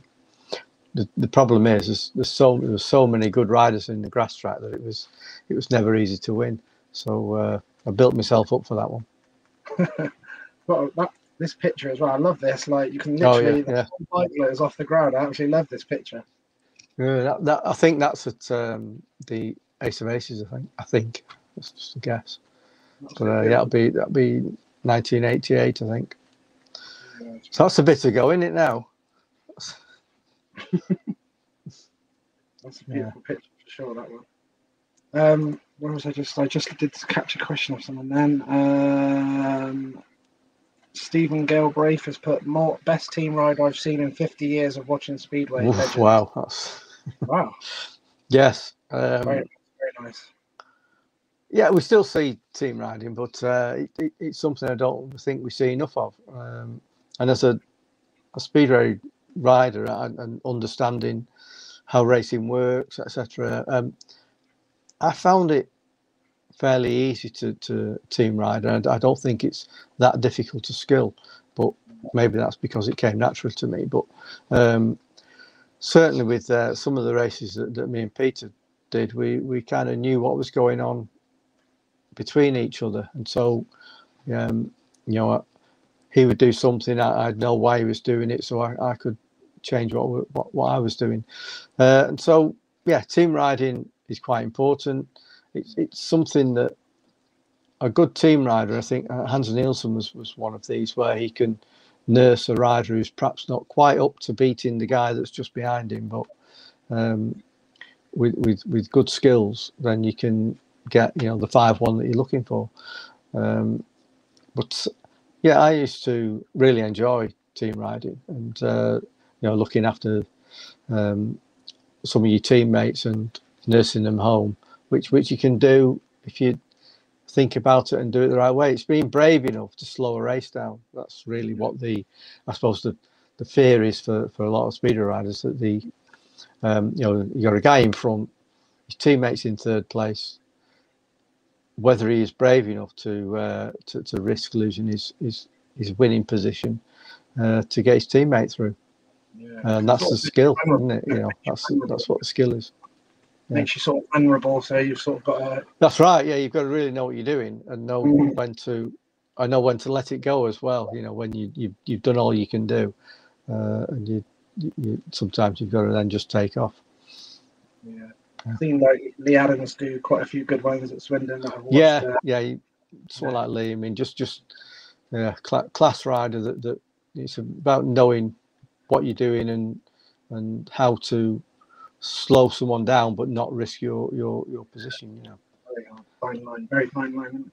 The, the problem is there's, there's so there's so many good riders in the grass track that it was it was never easy to win. So uh, I built myself up for that one. well, that, this picture as well. I love this. Like you can literally oh, yeah, yeah. bike glitters off the ground. I actually love this picture. Yeah, that, that, I think that's at um, the Ace of Aces. I think. I think that's just a guess. But uh, yeah, that'll be that'll be 1988, I think. So that's a bit ago, isn't it now? That's a beautiful yeah. picture for sure. That one. Um, where was I just? I just did catch a question of someone then. Um, Stephen Galbraith has put more best team ride I've seen in 50 years of watching Speedway. Oof, wow, that's wow. yes, um, very, very nice. Yeah, we still see team riding, but uh, it, it, it's something I don't think we see enough of. Um, and as a, a speedway rider and, and, understanding how racing works, etc., um, I found it fairly easy to, to team ride, and I don't think it's that difficult to skill. But maybe that's because it came natural to me. But um, certainly with uh, some of the races that, that me and Peter did, we we kind of knew what was going on between each other. And so, um, you know, he would do something, I, would know why he was doing it, so I, I could change what, what, what I was doing. Uh, and so, yeah, team riding is quite important. It's, it's something that a good team rider, I think uh, Hans Nielsen was, was one of these, where he can nurse a rider who's perhaps not quite up to beating the guy that's just behind him, but um, with, with, with good skills, then you can get you know the five one that you're looking for. Um, but yeah, I used to really enjoy team riding and uh, you know looking after um, some of your teammates and nursing them home, which which you can do if you think about it and do it the right way. It's being brave enough to slow a race down. That's really what the I suppose the the fear is for, for a lot of speeder riders that the um, you know you got a guy in front, his teammates in third place, whether he is brave enough to uh, to, to, risk losing his his, his winning position uh, to get his teammate through. Yeah. And that's the skill, isn't it? You know, that's that's what the skill is. Yeah. Makes you sort of vulnerable, so you've sort of got to. That's right. Yeah, you've got to really know what you're doing and know mm. when to. I know when to let it go as well. You know, when you you you've done all you can do, uh, and you, you, sometimes you've got to then just take off. Yeah. I've seen like Lee Adams do quite a few good ones at Swindon. yeah, uh, yeah, someone yeah. like Lee. I mean, just just yeah, cl- class rider that that it's about knowing what you're doing and and how to slow someone down but not risk your your your position. You know. Very hard, fine line, very fine line.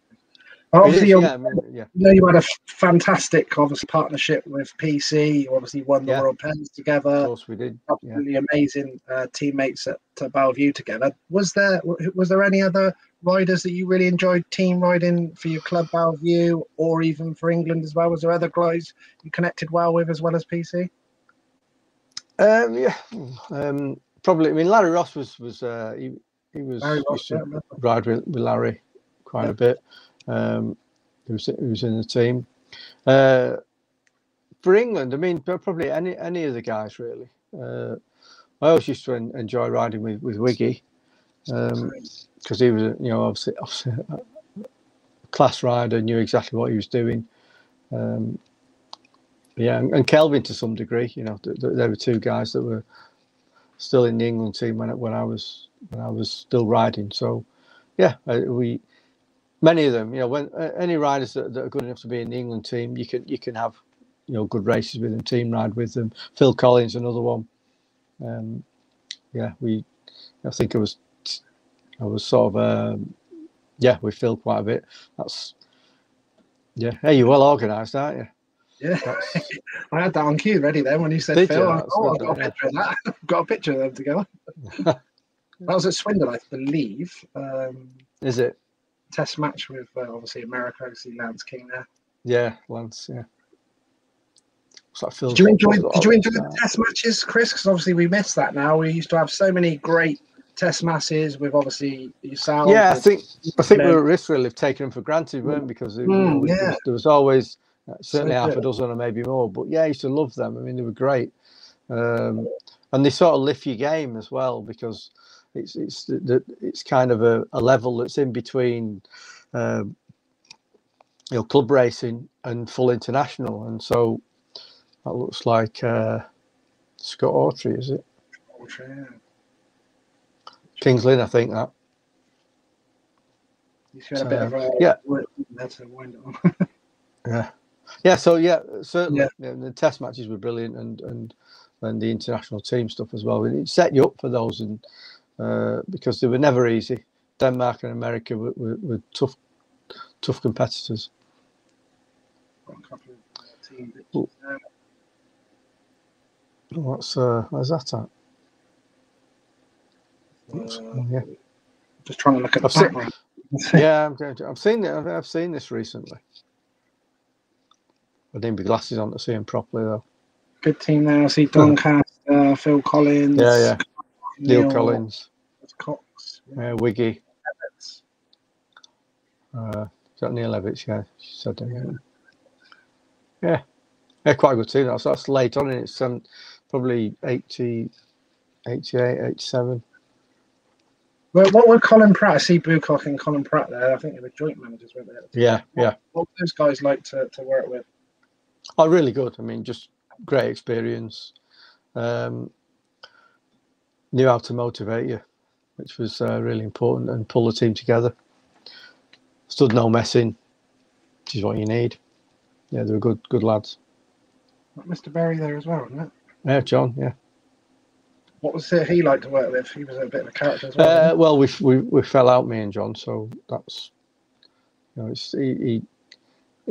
Obviously, is, yeah, I mean, yeah. know you had a fantastic, obviously, partnership with PC. You obviously won the Yeah. World Pairs together. Of course we did. Absolutely amazing uh, teammates at, at Bellevue together. Was there was there any other riders that you really enjoyed team riding for your club Bellevue, or even for England as well? Was there other guys you connected well with as well as PC? Um, yeah, um, probably. I mean, Larry Ross was was uh, he he was Larry Ross, yeah, ride with, with Larry quite a bit. Um, he was he was in the team. Uh, for England, I mean, probably any any of the guys really. Uh, I always used to en- enjoy riding with with Wiggy because he was, you know, obviously, obviously a class rider, knew exactly what he was doing. Um, yeah, and, Kelvin to some degree, you know, th- th- there were two guys that were still in the England team when I- when I was when I was still riding. So, yeah, uh, we many of them, you know, when any riders that, that are good enough to be in the England team, you can you can have you know good races with them, team ride with them. Phil Collins, another one. Um, yeah, we. I think I was I was sort of um, yeah we Phil quite a bit. That's yeah. Hey, you're well organised, aren't you? Yeah, That's I had that on cue ready then when you said Did Phil. you? I oh, I've got a picture of that. I've got a picture of them together. that was at Swindon, I believe. Um, is it? test match with uh, obviously America. See Lance King there. Yeah, Lance. Yeah. It's like Phil's- Did you enjoy? Did you enjoy the test matches, Chris? Because obviously we missed that. Now we used to have so many great test matches with obviously yourself. Yeah, I think I think we know. were at risk really of taking them for granted, weren't we? Because it- Mm, we- there yeah. was- there was always certainly half a dozen or maybe more. But yeah, I used to love them. I mean, they were great, um, and they sort of lift your game as well because it's it's it's kind of a, a level that's in between. Um, you know, club racing and full international, and so that looks like uh, Scott Autrey, is it? Yeah. Kings Lynn, I think that. You should have a bit of a yeah. work there to wind it. Yeah, yeah. So yeah, certainly Yeah. the test matches were brilliant, and and and the international team stuff as well. It set you up for those, and uh, because they were never easy. Denmark and America were, were, were tough, tough competitors. Got a couple of team pictures Ooh. there. What's uh, where's that at? Uh, yeah, Just trying to look at the I've seen- background. yeah. I'm, I've seen it. I've, I've seen this recently. I didn't be glasses on to see him properly though. Good team there. I see Doncaster, Phil Collins. Yeah, yeah. Neil Neil Collins, Cox. Yeah. Wiggy, uh, is that Neil Evans? Yeah, she said that. Yeah. yeah, yeah, quite a good team. That's that's late on, and it's um, probably 80, 88, 87. Well, what were Colin Pratt? I see Boocock and Colin Pratt there. I think they were joint managers, weren't they? Yeah, yeah. What were those guys like to, to work with? Oh, really good. I mean, just great experience. Um, knew how to motivate you, which was uh, really important, and pull the team together. Stood no messing, which is what you need. Yeah, they were good, good lads. Mr. Berry there as well, wasn't it? Yeah, John. Yeah. What was it he liked to work with? He was a bit of a character as well. Uh, well, we, we we fell out, me and John. So that's you know, it's, he, he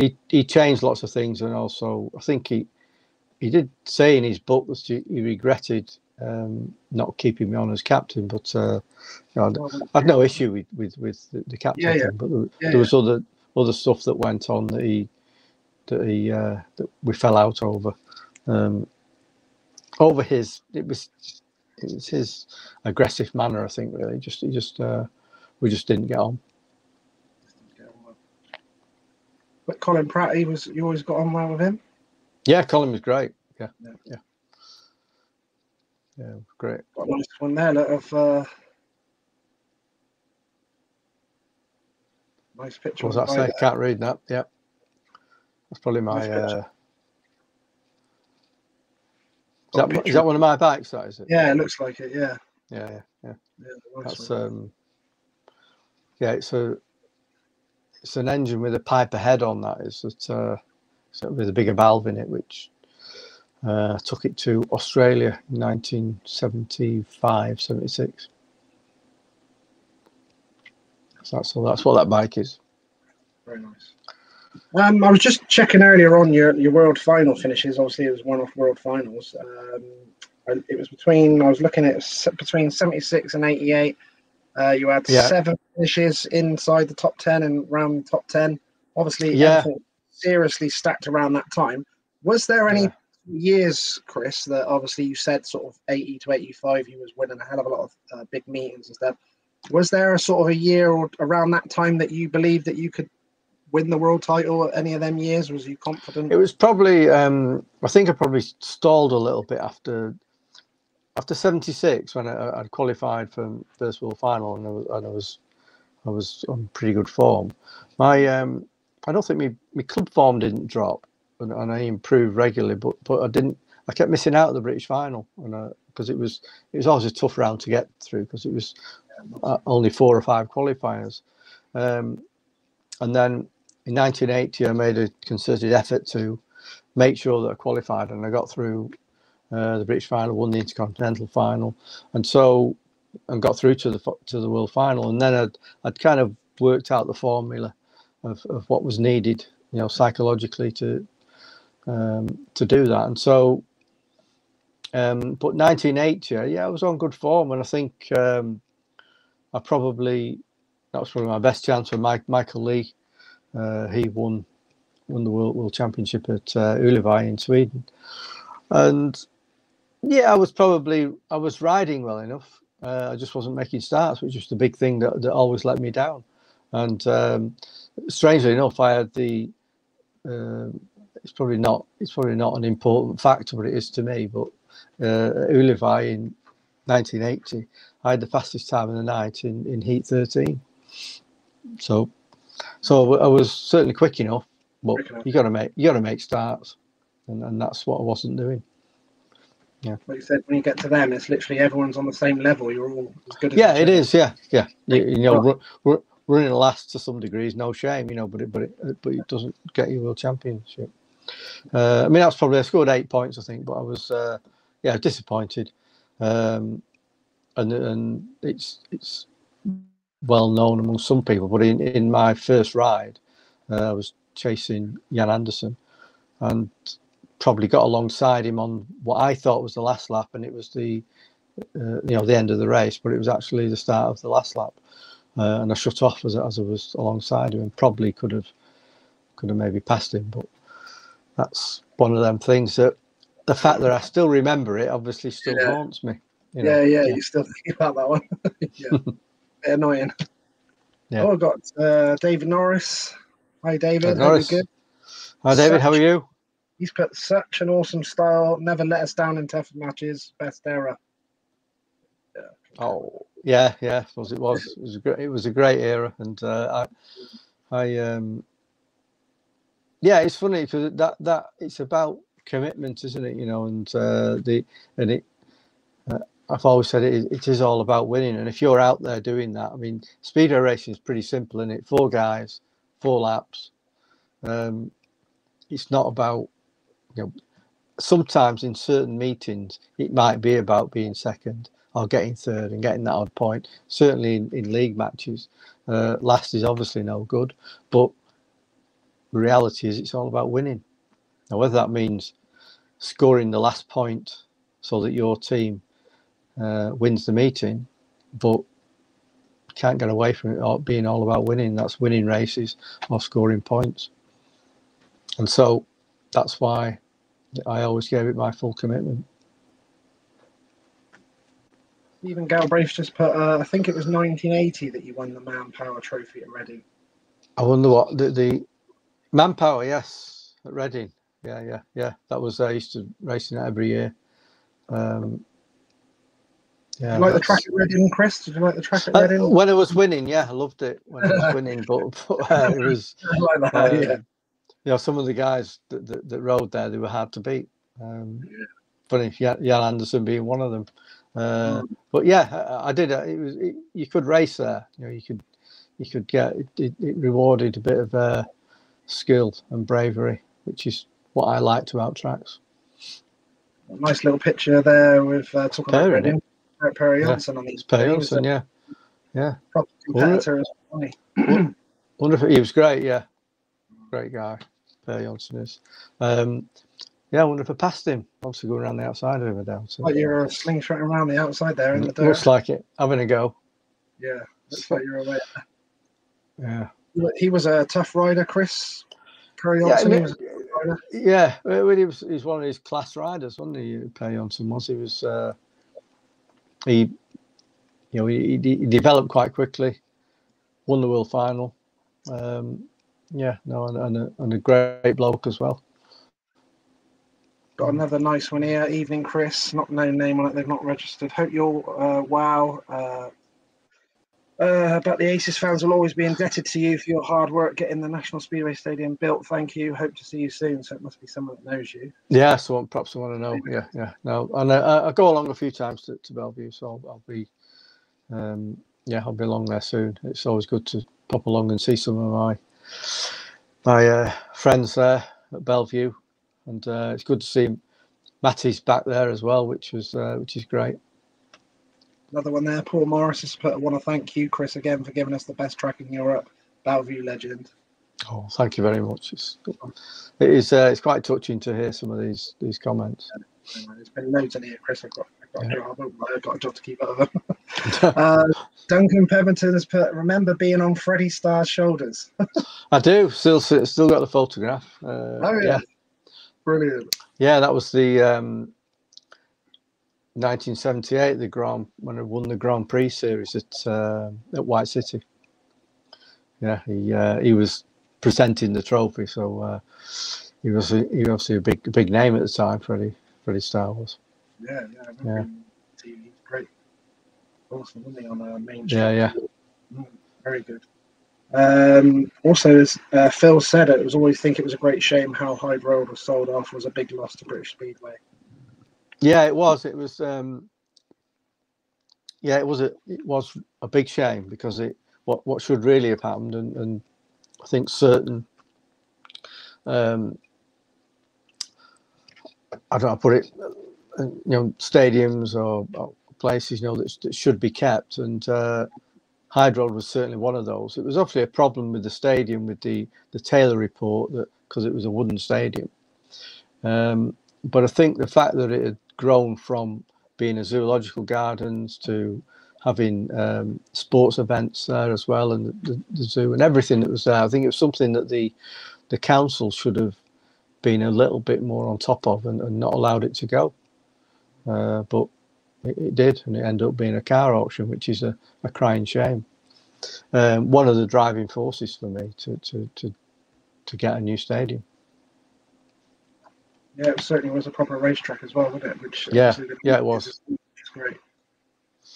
he he changed lots of things, and also I think he he did say in his book that he, he regretted um, not keeping me on as captain. But uh, you know, Well, I've no issue with with, with the, the captain, Yeah, yeah. thing, but there, Yeah, there was other other stuff that went on that he that he uh, that we fell out over. Um, over his it was it was his aggressive manner, I think. Really, just he just uh, we just didn't get on. But Colin Pratt, he was. You always got on well with him. Yeah, Colin was great. Yeah, Yeah. yeah, yeah, great. Got a nice one there. Look of. Uh, nice picture. What was that say? Can't read that. Yeah, that's probably my. Nice. Uh, is, that, is that one of my bikes? That is it? Yeah, it looks like it. Yeah. yeah, yeah. yeah. yeah nice That's one. um, yeah. It's a it's an engine with a Piper head on that. Is that uh, so with a bigger valve in it, which uh, took it to Australia in 1975, 76. So that's all. That's what that bike is. very nice. Um, I was just checking earlier on your, your world final finishes. Obviously, it was one off world finals. Um, it was between I was looking at between seventy six and eighty eight. Uh, you had yeah. seven finishes inside the top ten and around the top ten. Obviously, yeah, seriously stacked around that time. Was there any yeah. years, Chris, that obviously you said sort of eighty to eighty five, you was winning a hell of a lot of uh, big meetings and stuff. Was there a sort of a year or around that time that you believed that you could win the world title any of them years? Was you confident? It was probably. Um, I think I probably stalled a little bit after after '76 when I, would qualified for first world final and I was, and I was I was on pretty good form. My um, I don't think my, my club form didn't drop and, and I improved regularly, but but I didn't. I kept missing out the British final and because it was it was always a tough round to get through because it was uh, only four or five qualifiers. Um, and then in 1980, I made a concerted effort to make sure that I qualified, and I got through uh, the British final, won the Intercontinental final, and so and got through to the to the World Final. And then I'd I'd kind of worked out the formula of, of what was needed, you know, psychologically to um, to do that. And so, um, but 1980, yeah, I was on good form, and I think um, I probably that was probably my best chance for Mike, Michael Lee uh, he won won the world world championship at uh, Ullevi in Sweden, and yeah, I was probably I was riding well enough. Uh, I just wasn't making starts, which was the big thing that, that always let me down. And um, strangely enough, I had the. Uh, it's probably not. It's probably not an important factor, but it is to me. But uh, in 1980, I had the fastest time of the night in in heat 13. So so I was certainly quick enough, but you got to make you got to make starts, and, and that's what I wasn't doing. Yeah. Like you said, when you get to them, it's literally everyone's on the same level. You're all as good as. Yeah, it is. Yeah, yeah. You, you know, we're, running last to some degree is no shame, you know, but it but it but it doesn't get you world championship. Uh, I mean, that's probably I scored eight points, I think, but I was uh, yeah disappointed. Um, and and it's it's well known among some people. But in, in my first ride, uh, I was chasing Jan Andersson, and probably got alongside him on what I thought was the last lap, and it was the uh, you know the end of the race, but it was actually the start of the last lap, uh, and I shut off as, as I was alongside him, and probably could have could have maybe passed him, but that's one of them things that the fact that I still remember it obviously still yeah. haunts me. You know? yeah, yeah, yeah, you still think about that one. yeah annoying. Yeah. Oh, I've got uh, David Norris. Hi, David. Norris. Good? Hi, David. Such, how are you? He's put such an awesome style. Never let us down in tough matches. Best era. Yeah. Oh, yeah, yeah. It was it was a great, it was a great era, and uh, I, I, um, yeah, it's funny because that that it's about commitment, isn't it? You know, and uh, the and it I've always said it, it is all about winning. And if you're out there doing that, I mean, speedway racing is pretty simple, isn't it? Four guys, four laps. Um, it's not about, you know, sometimes in certain meetings, it might be about being second or getting third and getting that odd point. Certainly in, in league matches, uh, last is obviously no good. But the reality is it's all about winning. Now, whether that means scoring the last point so that your team uh, wins the meeting, but can't get away from it being all about winning. That's winning races or scoring points. And so that's why I always gave it my full commitment. Stephen Galbraith just put, uh, I think it was 1980 that you won the Manpower Trophy at Reading. I wonder what the, the Manpower, yes, at Reading. Yeah, yeah, yeah. That was I used to racing it every year. Um, yeah, like the track at Reading, Chris? Did you like the track at Reading? Uh, when it was winning, yeah, I loved it when it was winning, but, but uh, it was. like that, um, yeah. You know, some of the guys that, that, that, rode there, they were hard to beat. Um, yeah. Funny, Jan Andersson being one of them. Uh, mm. But yeah, I, I did. Uh, it was it, you could race there. You know, you could you could get it, it, it rewarded a bit of uh, skill and bravery, which is what I liked about tracks. nice little picture there with uh, talking about Reading. Per Jonsson on these. Per Jonsson, yeah, yeah. Proper competitor Wonderful. He was great, yeah, great guy. Per Jonsson is. Um, yeah, I wonder if I passed him. Obviously, going around the outside of him, I doubt. Like you're slingshotting around the outside there in the dirt. Looks like it. Having a go. Yeah, looks like you're away. Yeah. He was a tough rider, Chris. Per Yeah, Jonsson. I he mean, was a yeah. well, he was, he was one of his class riders, wasn't he? Per Jonsson was. He was. Uh, he, you know, he, he he developed quite quickly. Won the world final. Um, yeah, no, and, and, a, and a great bloke as well. Got another nice one here. Evening, Chris. Not no name on it. They've not registered. Hope you're uh, wow. Uh, uh, but the Aces fans will always be indebted to you for your hard work getting the National Speedway Stadium built. Thank you. Hope to see you soon. So it must be someone that knows you. Yeah, so perhaps I want to know. Yeah, yeah. No, and I, I go along a few times to, to Bellevue, so I'll, I'll be, um, yeah, I'll be along there soon. It's always good to pop along and see some of my my uh, friends there at Bellevue, and uh, it's good to see Matty's back there as well, which was uh, which is great. Another one there. Paul Morris has put. I want to thank you, Chris, again for giving us the best track in Europe. Bellevue legend. Oh, thank you very much. It's it is uh, it's quite touching to hear some of these these comments. There's been loads in here, Chris. I've got, I've got, Yeah. a, job, I've got a job to keep up with. uh, Duncan Pemberton has put. Remember being on Freddie Starr's shoulders. I do still still got the photograph. Uh, Oh yeah. Brilliant. Yeah, that was the um, 1978, the Grand when I won the Grand Prix series at uh, at White City. Yeah, he uh, he was presenting the trophy, so uh, he was a, he was obviously a big big name at the time. Freddie Freddie Starr was. Yeah, yeah. I Yeah. TV. Great. Awesome, wasn't he, on uh, main Yeah, yeah. Mm, very good. Um, also, as uh, Phil said, it was always think it was a great shame how Hyde Road was sold off was a big loss to British Speedway. Yeah, it was. It was. Um, yeah, it was a it was a big shame because it what what should really have happened, and, and I think certain. Um, I don't know, put it, uh, you know, stadiums or, or places, you know, that, that should be kept, and uh, was certainly one of those. It was obviously a problem with the stadium with the the Taylor report that because it was a wooden stadium. Um, but I think the fact that it had grown from being a zoological gardens to having um, sports events there as well, and the, the, the zoo and everything that was there, I think it was something that the the council should have been a little bit more on top of and, and not allowed it to go. Uh, but it, it did, and it ended up being a car auction, which is a, a crying shame. Um, one of the driving forces for me to to to, to get a new stadium. Yeah, it certainly was a proper racetrack as well, wasn't it? Which Yeah, yeah, it was. It's great.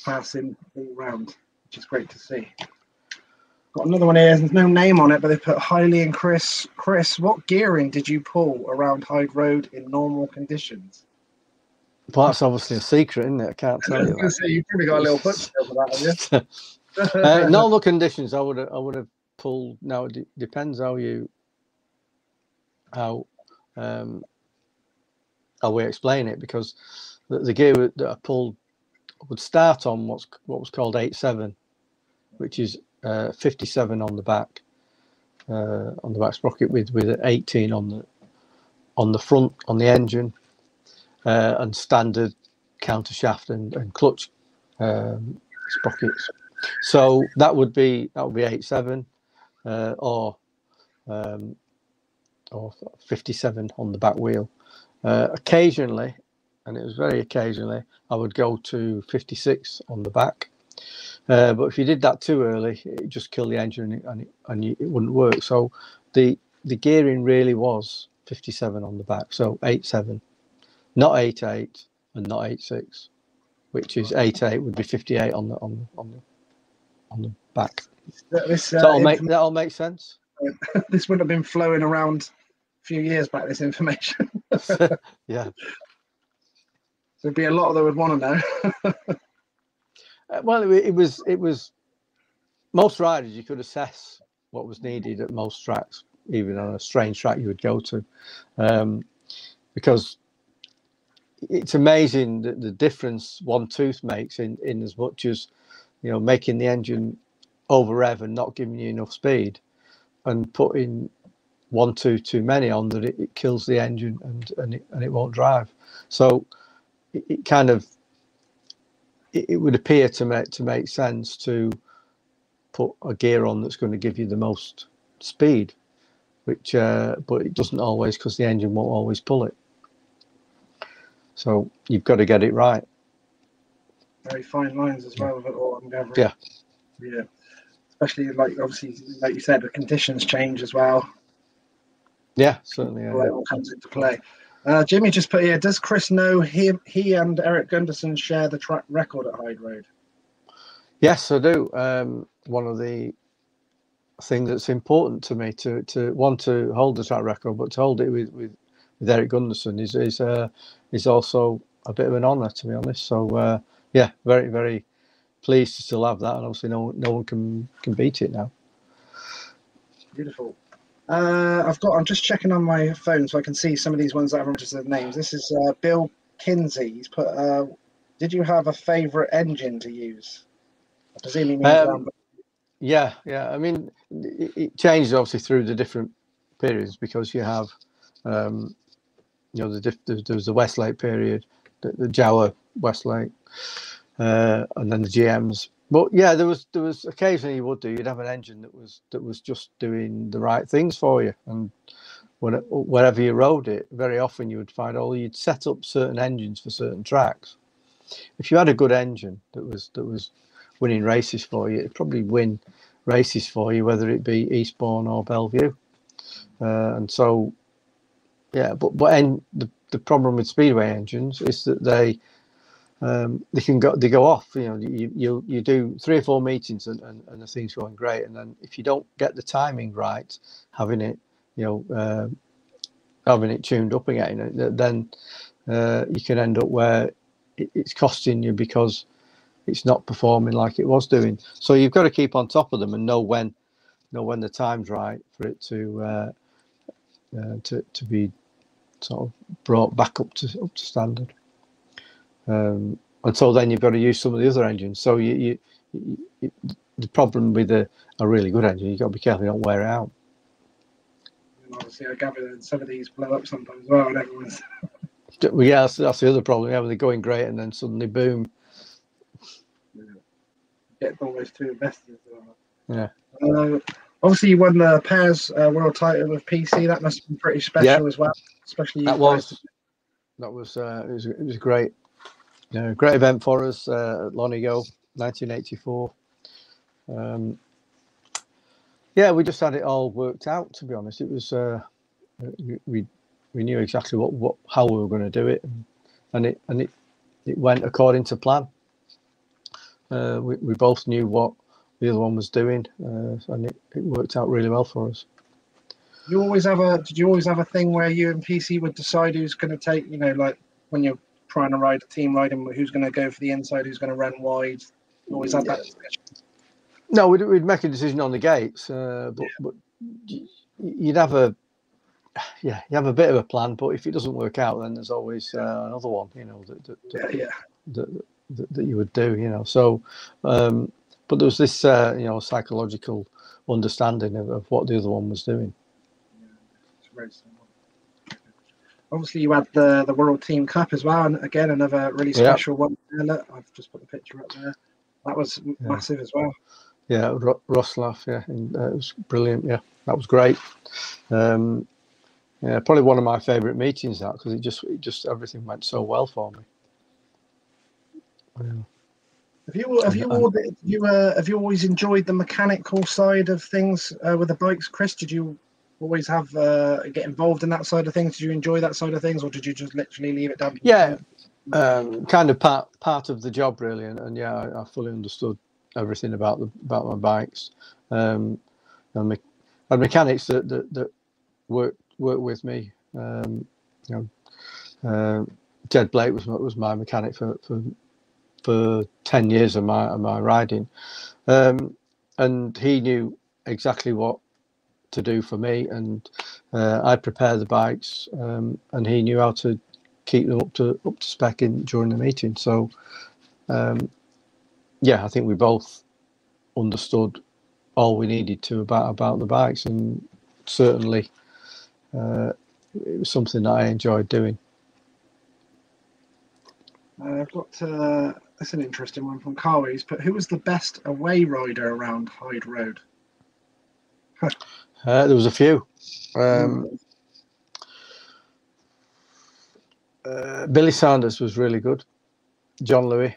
Passing all round, which is great to see. Got another one here. There's no name on it, but they put Hiley and Chris. Chris, what gearing did you pull around Hyde Road in normal conditions? But that's obviously a secret, isn't it? I can't tell was you. to say, you've probably got a little foot for that, have you? uh, normal conditions, I would have, I would have pulled. Now it de- depends how you, how, um, how we explain it because the, the gear that I pulled would start on what's what was called eight seven, which is uh, fifty seven on the back, uh, on the back sprocket with with eighteen on the on the front on the engine, uh, and standard counter shaft and, and clutch um, sprockets. So that would be that would be eight seven, uh, or um, or fifty seven on the back wheel. Uh, occasionally, and it was very occasionally, I would go to fifty six on the back. Uh, but if you did that too early, it just kill the engine and it, and, it, and it wouldn't work. So the the gearing really was fifty seven on the back. So eight seven, not eight eight, and not eight six, which is eight eight would be fifty eight on the on the on the on the back. This, uh, That'll make that all make sense. this wouldn't have been flowing around a few years back, this information. yeah. There'd be a lot that would want to know. Uh, well, it, it was it was most riders you could assess what was needed at most tracks, even on a strange track you would go to, um, because it's amazing the, the difference one tooth makes in in as much as you know making the engine over rev and not giving you enough speed, and putting one too too many on that it, it kills the engine and and it, and it won't drive. So it, it kind of it, it would appear to make to make sense to put a gear on that's going to give you the most speed, which uh, but it doesn't always because the engine won't always pull it. So you've got to get it right. Very fine lines as well of it all. I'm gathering. Yeah. Yeah. Especially like obviously, like you said, the conditions change as well. Yeah, certainly. Yeah, All all comes into play. Uh, Jimmy just put here. Does Chris know he he and Erik Gundersen share the track record at Hyde Road? Yes, I do. Um, one of the things that's important to me to to want to hold the track record, but to hold it with with, with Erik Gundersen is is uh, is also a bit of an honour to be honest. So uh, yeah, very very pleased to still have that, and obviously no no one can can beat it now. Beautiful. Uh, I've got. I'm just checking on my phone so I can see some of these ones that I've registered names. This is uh, Bill Kinsey. He's put. Uh, did you have a favourite engine to use? I presume he means Um, Yeah, yeah. I mean, it, it changes obviously through the different periods because you have, um, you know, the there was the Westlake period, the, the Jawa Westlake, uh, and then the GMs. But yeah, there was there was occasionally you would do you'd have an engine that was that was just doing the right things for you, and when wherever you rode it, very often you would find oh you'd set up certain engines for certain tracks. If you had a good engine that was that was winning races for you, it'd probably win races for you, whether it be Eastbourne or Belle Vue. Uh, and so, yeah, but but and the the problem with speedway engines is that they um, they can go they go off. You know, you you, you do three or four meetings and, and, and the thing's going great, and then if you don't get the timing right, having it, you know, uh, having it tuned up again, then uh, you can end up where it, it's costing you because it's not performing like it was doing. So you've got to keep on top of them and know when, know when the time's right for it to uh, uh, to to be sort of brought back up to up to standard. Um, and so then you've got to use some of the other engines. So you, you, you, the problem with a, a really good engine, you've got to be careful you don't wear it out. and obviously, I gather that some of these blow up sometimes as well, and everyone's Well, yeah, that's, that's the other problem. Yeah, they're going great and then suddenly boom. getting almost too invested. Yeah. Uh, obviously, you won the pairs uh, world title with PC. That must have been pretty special as well, especially you That guys. was that was uh, it was it was great. Yeah, great event for us uh, at Lonigo, 1984. Um, yeah, we just had it all worked out. To be honest, it was uh, we- we knew exactly what, what how we were going to do it, and, and it and it it went according to plan. Uh, we we both knew what the other one was doing, uh, and it, it worked out really well for us. You always have a did you always have a thing where you and PC would decide who's going to take you know like when you're trying to ride a team riding who's going to go for the inside who's going to run wide you always had that discussion. No, we'd, we'd make a decision on the gates, uh, but but you'd have a yeah, you have a bit of a plan. But if it doesn't work out, then there's always uh, another one, you know, that that, yeah that, yeah that, that, that you would do, you know. So, um, but there was this uh, you know psychological understanding of, of what the other one was doing. Obviously you had the the world team cup as well and again another really Yeah. special one there, look, i've just put the picture up there that was Yeah. massive as well Yeah, Ro- Roslav, yeah, and, uh, it was brilliant. Yeah, that was great. Um, yeah, probably one of my favourite meetings that because it just it just everything went so well for me. Yeah. Have you have you all you uh, have you always enjoyed the mechanical side of things uh, with the bikes, Chris? Did you always have uh, get involved in that side of things? Did you enjoy that side of things, or did you just literally leave it down? Yeah, um, kind of part part of the job really, and, and yeah, I, I fully understood everything about the about my bikes. Um, and me- and mechanics that that, that work work with me. Um, you know, uh, Jed Blake was my- was my mechanic for for for ten years of my of my riding, um, and he knew exactly what to do for me, and uh, I prepare the bikes, um, and he knew how to keep them up to up to spec in during the meeting. So, um, yeah, I think we both understood all we needed to about about the bikes, and certainly uh, it was something that I enjoyed doing. Uh, I've got uh, that's an interesting one from Carwy's, but who was the best away rider around Hyde Road? Uh, there was a few. Um, uh, Billy Sanders was really good. John Louis.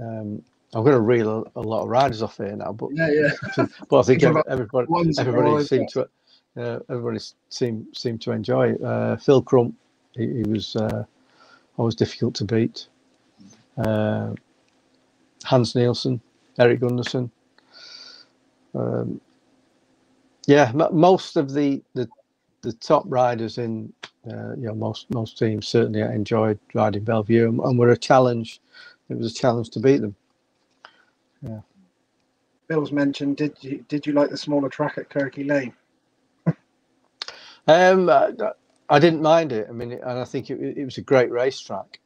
Um, I'm going to reel a, a, lot of riders off here now, but yeah, yeah. but I think everybody everybody seemed to uh, everybody seemed seemed to enjoy it. Uh, Phil Crump, he, he was uh, always difficult to beat. Uh, Hans Nielsen, Erik Gundersen. Um, yeah, most of the, the the top riders in uh, you know most most teams certainly enjoyed riding Belle Vue and, and were a challenge. It was a challenge to beat them. Yeah. Bill's mentioned. Did you did you like the smaller track at Kirky Lane? um, I, I, didn't mind it. I mean, and I think it, it was a great racetrack.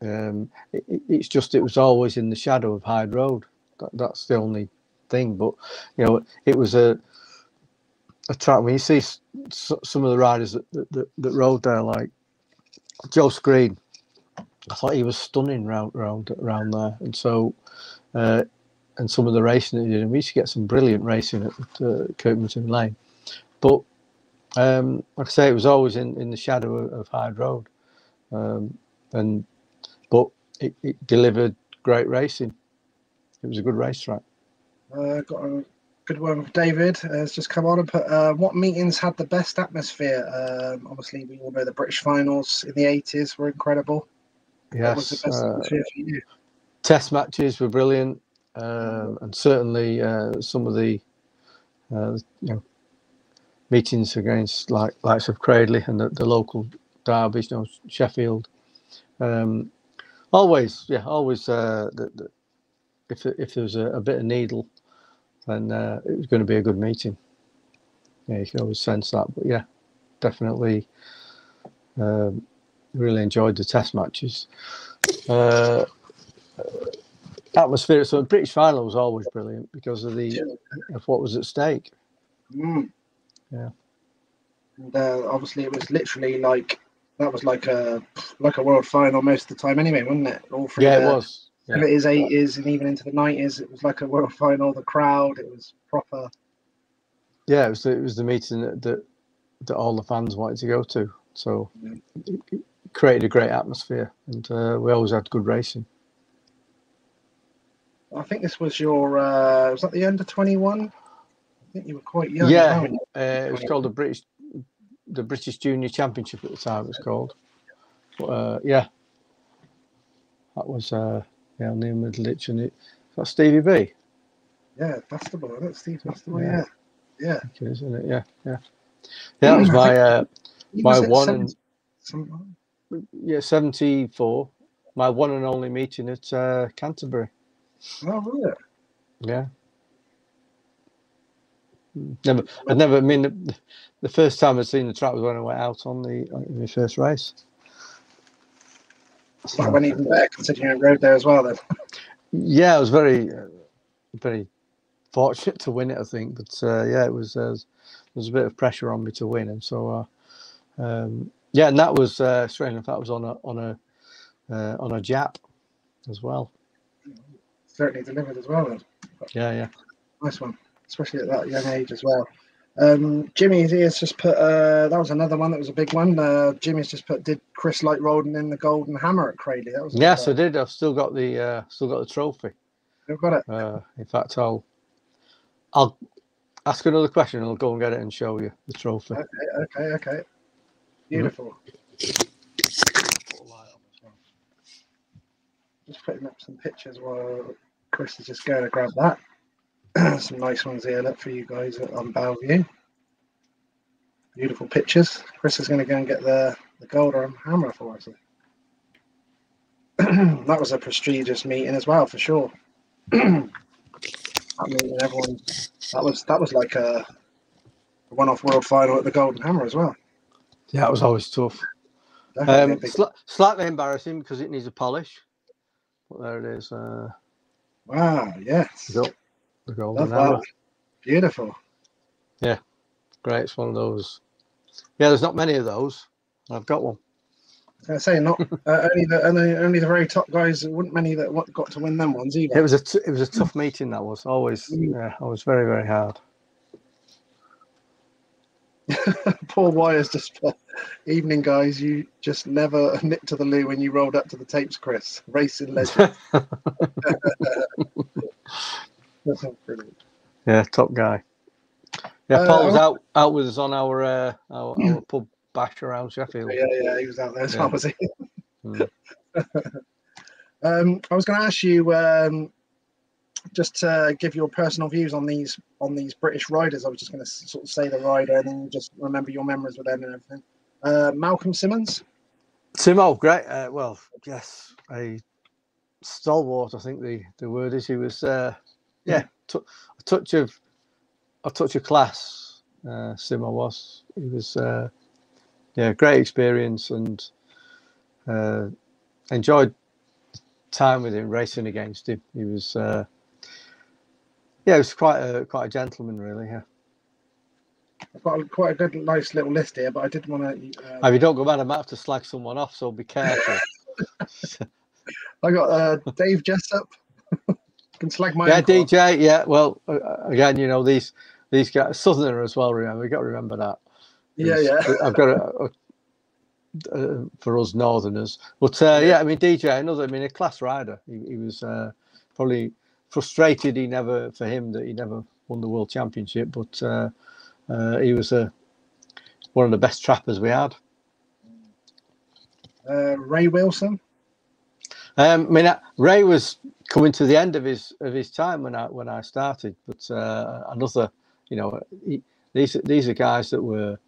Um, it, it's just it was always in the shadow of Hyde Road. That, that's the only thing. But you know, it was a a track when you see some of the riders that, that, that rode there, like Joe Screen. I thought he was stunning round round around there, and so uh, and some of the racing that he did. And we used to get some brilliant racing at uh, Kirkmanshulme Lane, but um, like I say, it was always in, in the shadow of, of Hyde Road, um, and but it, it, delivered great racing. It was a good racetrack. Uh, got a good one David. has just come on and put uh, what meetings had the best atmosphere. Um, obviously, we all know the British finals in the eighties were incredible. Yes, uh, Test matches were brilliant, um, and certainly uh, some of the uh, you know meetings against like likes of Cradley and the, the local derbies, you know Sheffield. Um, always, yeah, always. Uh, the, the, if if there was a, a, bit of needle, then uh, it was going to be a good meeting. Yeah, you can always sense that. But yeah, definitely, um, really enjoyed the test matches. Uh, atmosphere. So the British final was always brilliant because of the of what was at stake. Mm. Yeah. And uh, obviously, it was literally like that was like a like a world final most of the time, anyway, wasn't it? All through yeah, the, it was. Yeah. It is eighties and even into the nineties, it was like a world final. The crowd, it was proper. Yeah, it was the, it was the meeting that, that that all the fans wanted to go to. So yeah. it, it created a great atmosphere, and uh, we always had good racing. I think this was your uh, was that the under twenty one? I think you were quite young. Yeah, uh, it was called the British the British Junior Championship at the time. It was called. But, uh, yeah, that was uh, yeah near Middleditch, and it that's Stevie B. Yeah, Bastable, isn't it? Steve Bastable, yeah, yeah, yeah. It is, isn't it? Yeah, yeah. Yeah, that was my uh, my one and yeah seventy four. My one and only meeting at uh, Canterbury. Oh, really? Yeah. Never, I never. I mean, the, the, first time I'd seen the track was when I went out on the in the first race. So, I went even better considering I rode there as well. Then. Yeah, I was very, uh, very fortunate to win it. I think, but uh, yeah, it was. Uh, there was a bit of pressure on me to win, and so, uh, um, yeah, and that was uh, strange enough. That was on a on a uh, on a Jap as well certainly delivered as well. Then. Yeah, yeah. Nice one, especially at that young age as well. Um, Jimmy has just put uh, that was another one that was a big one. Uh, Jimmy's just put did Chris like rolling in the golden hammer at Cradley? That was yes, I did. I've still got the uh, still got the trophy. You've got it. Uh, in fact, I'll I'll ask another question. and I'll go and get it and show you the trophy. Okay, okay, okay. Beautiful. Mm-hmm. Just putting up some pictures while Chris is just going to grab that. Some nice ones here, look for you guys on Belle Vue. Beautiful pictures. Chris is going to go and get the, the golden hammer for us. that was a prestigious meeting as well, for sure. that meeting, everyone, that was that was like a, a one-off world final at the Golden Hammer as well. Yeah, it was always tough. Um, sl- slightly embarrassing because it needs a polish. But there it is. Uh, Wow, yes. The, the golden hour. Beautiful. Yeah, great. It's one of those Yeah, there's not many of those. I've got one. I say not uh, only the only, only the very top guys. There weren't many that got to win them ones either. It was a t- it was a tough meeting. That was always Mm. yeah, always very very hard. Paul Wires just evening guys. You just never nipped to the loo when you rolled up to the tapes, Chris. Racing legend. Yeah, top guy. Yeah, Uh, Paul was out out with us on our uh, our, our pub bash around Sheffield. Yeah, yeah, he was out there as Yeah. well, was he? Mm. Um, I was going to ask you um, just to give your personal views on these on these British riders. I was just going to sort of say the rider, and then just remember your memories with them and everything. Uh, Malcolm Simmons. Simo, great. Uh, well, yes, a stalwart. I think the, the word is. He was, uh, yeah, t- a touch of a touch of class. Uh, Simo was. He was, uh, yeah, great experience and uh, enjoyed time with him, racing against him. He was, uh, yeah, he was quite a quite a gentleman, really. Yeah. I've got a, quite a good, nice little list here, but I did want to. Uh, If you don't go mad, I might have to slag someone off, so be careful. I got uh, Dave Jessup. Can slag my yeah. DJ. Yeah, well, uh, again, you know these these guys, Southerner as well. Remember, we got to remember that. Yeah, yeah. I've got a, a, uh, for us Northerners, but uh, yeah, I mean DJ, another, I mean a class rider. He, he was uh, probably frustrated. He never, for him, that he never won the world championship, but uh, uh, he was a one of the best trappers we had. Uh, Ray Wilson. Um, I mean, uh, Ray was coming to the end of his of his time when I when I started, but uh, another, you know, he, these these are guys that were,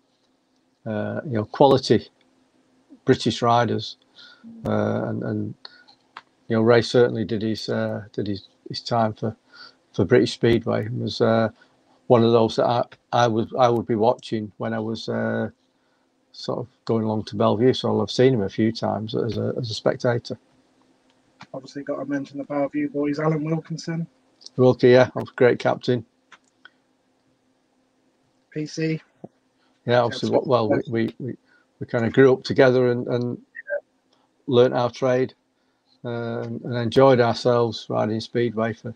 uh, you know, quality British riders, uh, and and you know, Ray certainly did his uh, did his, his time for for British Speedway. He was uh, one of those that I, I would I would be watching when I was. Uh, Sort of going along to Belle Vue, so I've seen him a few times as a as a spectator. Obviously, got to mention the Belle Vue boys. Alan Wilkinson, Wilkie, yeah, was great captain. PC. Yeah, obviously, well, we we, we, we kind of grew up together and, and learnt our trade and, and enjoyed ourselves riding speedway for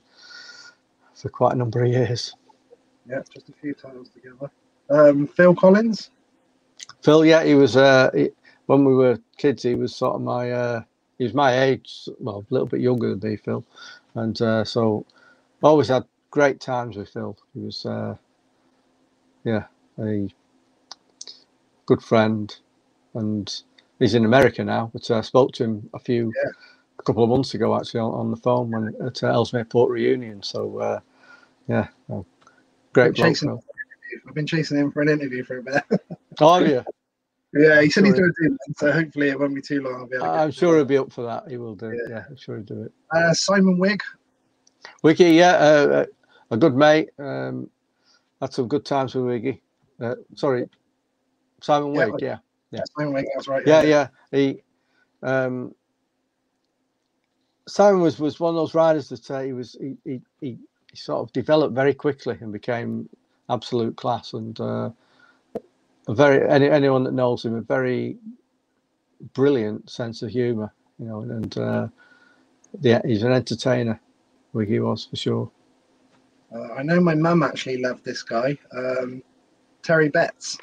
for quite a number of years. Yeah, just a few titles together. Um, Phil Collins. Phil, yeah, he was uh, he, when we were kids. He was sort of my uh, he was my age, well, a little bit younger than me, Phil, and uh, so always had great times with Phil. He was, uh, yeah, a good friend, and he's in America now. But I spoke to him a few, Yeah. a couple of months ago actually on, on the phone when at uh, Ellesmere Port reunion. So uh, yeah, great bloke. Chasing- Phil. I've been chasing him for an interview for a bit. Oh yeah, yeah, he said he's going to do that, so hopefully it won't be too long. I'll be I'm sure he'll be up for that. He will do. Yeah. Yeah, I'm sure he'll do it. Uh, Simon Wigg. Wiggy, yeah, uh, uh, a good mate. Um, had some good times with Wiggy. Uh, sorry, Simon Yeah, Wigg. Yeah, Yeah. Simon Wigg, that's right. yeah, yeah. He, um, Simon was was one of those riders that uh, he was he, he he sort of developed very quickly and became absolute class and uh, very any, anyone that knows him a very brilliant sense of humour. You know, and uh, yeah, he's an entertainer. Wiggy was for sure. Uh, I know my mum actually loved this guy, um, Terry Betts.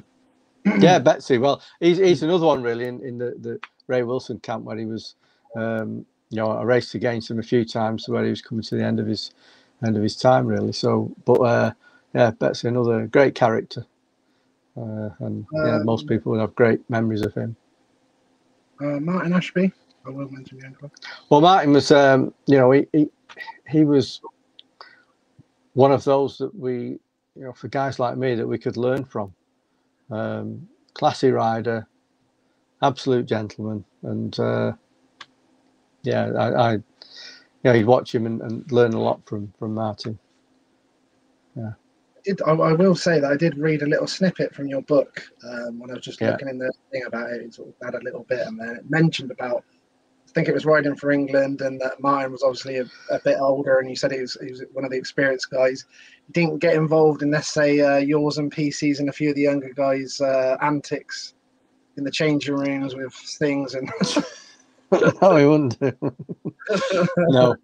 yeah, Betsy. Well, he's he's another one really in, in the, the Ray Wilson camp where he was, um, you know, I raced against him a few times where he was coming to the end of his end of his time really. So, but uh, yeah, Betsy, another great character, uh, and yeah, most Um, people would have great memories of him. Uh, Martin Ashby. I will mention the uncle. Well, Martin was, um, you know, he, he he was one of those that we, you know, for guys like me that we could learn from. Um, classy rider, absolute gentleman, and uh, yeah, I, I, you know, you'd watch him and, and learn a lot from from Martin. Did, I, I will say that I did read a little snippet from your book um, when I was just Yeah. looking in the thing about it. It sort of had a little bit, and then it mentioned about I think it was riding for England, and that Martin was obviously a, a, bit older, and you said he was he was one of the experienced guys. He didn't get involved in let's say uh, yours and PCs and a few of the younger guys' uh, antics in the changing rooms with things and. no, he wouldn't. no,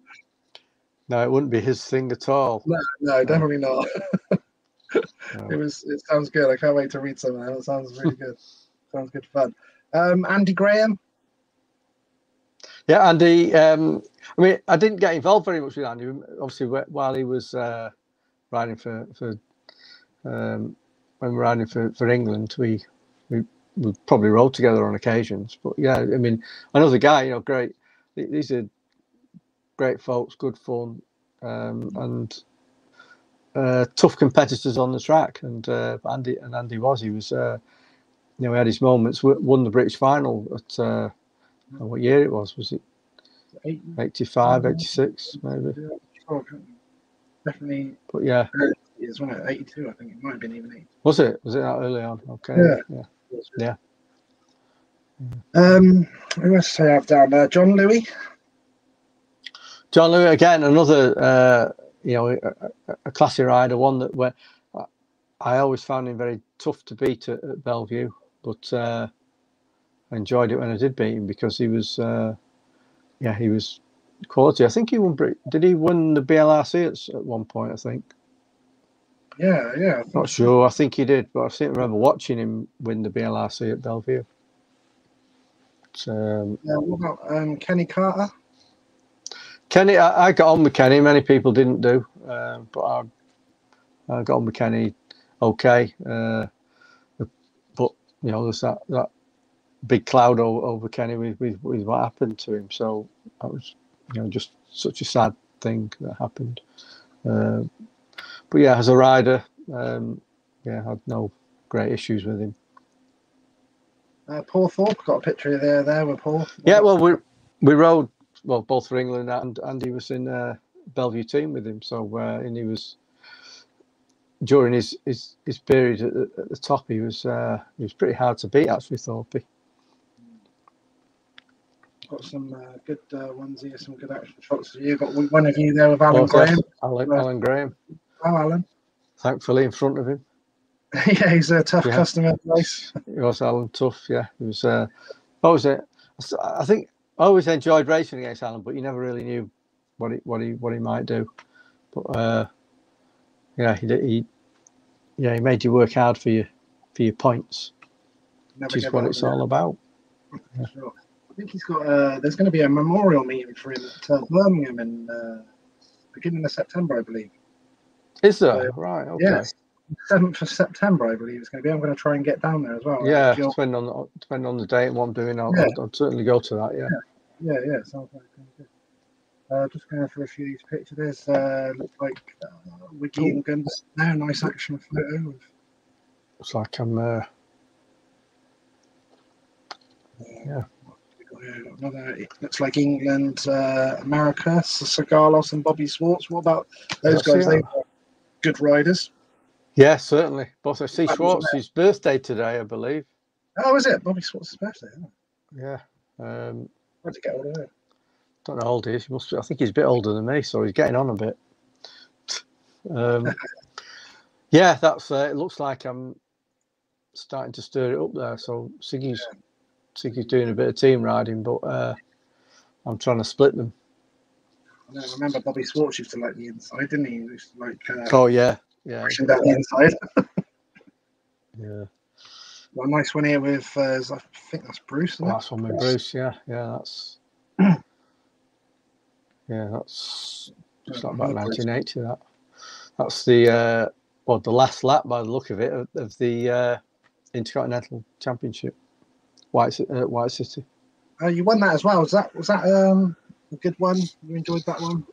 no, it wouldn't be his thing at all. No, no, definitely not. It was. It sounds good. I can't wait to read some of that. It sounds really good. sounds good fun. Um, Andy Grahame. Yeah, Andy. Um, I mean, I didn't get involved very much with Andy. Obviously, while he was uh, riding for for um, when we were riding for, for England, we we we probably rode together on occasions. But yeah, I mean, another guy, you know, great. These are great folks, good fun, um, and uh, tough competitors on the track. And uh, Andy and Andy was he was, uh, you know, he had his moments. Won the British final at uh, what year it was? Was it 85, 86, maybe? Definitely. But yeah. It's when 82, I think it might have been even 80. Was it? Was it that early on? Okay. Yeah. Yeah. Yeah. Um, who else I have down there? John Louis. John Louis again, another uh, you know a, a, classy rider, one that where I always found him very tough to beat at, at Belle Vue, but uh, I enjoyed it when I did beat him because he was uh, yeah he was quality. I think he won. Did he win the BLRC at, at one point? I think. Yeah, yeah. Not sure. I think he did, but I seem to remember watching him win the BLRC at Belle Vue. Um, yeah, what about um, Kenny Carter? Kenny, I, I, got on with Kenny. Many people didn't do, uh, but I, I, got on with Kenny okay. Uh, but you know, there's that that big cloud over, over Kenny with, with, with what happened to him. So that was you know just such a sad thing that happened. Uh, but yeah, as a rider, um, yeah, I had no great issues with him. Uh, Paul Thorpe got a picture there there with Paul. Yeah, well, we we rode well both for England and and he was in uh, Belle Vue team with him. So uh, and he was during his his, his period at the, at the top, he was uh, he was pretty hard to beat actually. Thorpe. Got some uh, good uh, ones here, some good action shots. You got one of you there with Alan oh, Grahame. Alan, Alan Grahame. Oh, Alan. Thankfully, in front of him. yeah, he's a tough yeah. customer. Nice. He was Alan tough. Yeah, he was. Uh, what was it? I think I always enjoyed racing against Alan, but you never really knew what he what he what he might do. But uh, yeah, he, he yeah he made you work hard for your for your points, never which is what it's all about. Yeah. Sure. I think he's got. Uh, there's going to be a memorial meeting for him at uh, Birmingham in uh, beginning of September, I believe. Is there? right. Okay. Yes. 7th of September, I believe it's going to be. I'm going to try and get down there as well. Yeah, depending on the, depending on the date and what I'm doing, I'll, yeah. I'll, I'll certainly go to that. Yeah. Yeah, yeah, yeah sounds like good. Uh, just going through a few of these pictures. There's uh, looks like uh, Wiggy and Guns. Now, nice action photo. Of... Looks like I'm. Uh... Yeah. Another, it looks like England, uh, America, Sigalos and Bobby Schwartz. What about those guys? They good riders. Yeah, certainly. I see Schwartz's birthday today, I believe. Oh, is it Bobby Schwartz's birthday? Yeah. Um, Where'd he get older? Don't know how old he is. He must. Be, I think he's a bit older than me, so he's getting on a bit. Um, yeah, that's. Uh, it looks like I'm starting to stir it up there. So Siggy's, yeah. Siggy's doing a bit of team riding, but uh, I'm trying to split them. I remember Bobby Swartz used to like the inside, didn't he? he like. Uh, oh yeah, yeah. Pushing down the inside. yeah. One nice one here with, uh, I think that's Bruce. Oh, that's one with Bruce. Yeah, yeah, that's. yeah, that's just like about 1980. That that's the uh, well, the last lap by the look of it of, of the uh, Intercontinental Championship, White uh, White City. Uh, you won that as well. Was that was that um, a good one? You enjoyed that one?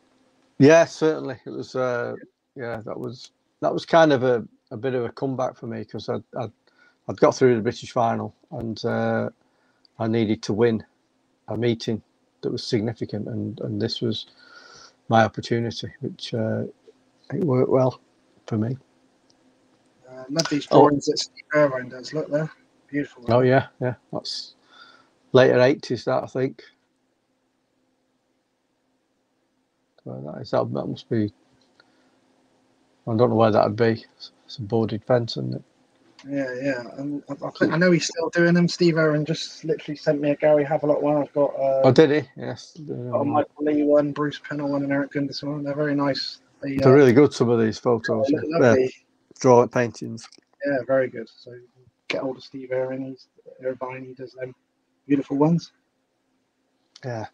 Yeah, certainly. It was. Uh, yeah, that was that was kind of a, a bit of a comeback for me because I'd, I'd, I'd got through the British final and uh, I needed to win a meeting that was significant, and, and this was my opportunity, which uh, it worked well for me. Uh, love these oh. drawings oh. that Steve Irvine does. Look there, beautiful. Oh yeah, yeah. That's later eighties, that I think. where that is. That, that must be. I don't know where that would be. It's a boarded fence, isn't it? Yeah, yeah. And I, I, think, I know he's still doing them. Steve Owen just literally sent me a Gary Havelock one. I've got. Uh, oh, did he? Yes. Got a Michael Lee one, Bruce Penhall one, and Erik Gundersen one. They're very nice. They, are uh, really good. Some of these photos. Yeah, drawing paintings. Yeah, very good. So get hold of Steve Irvine. He's Irvine. He does them beautiful ones. Yeah.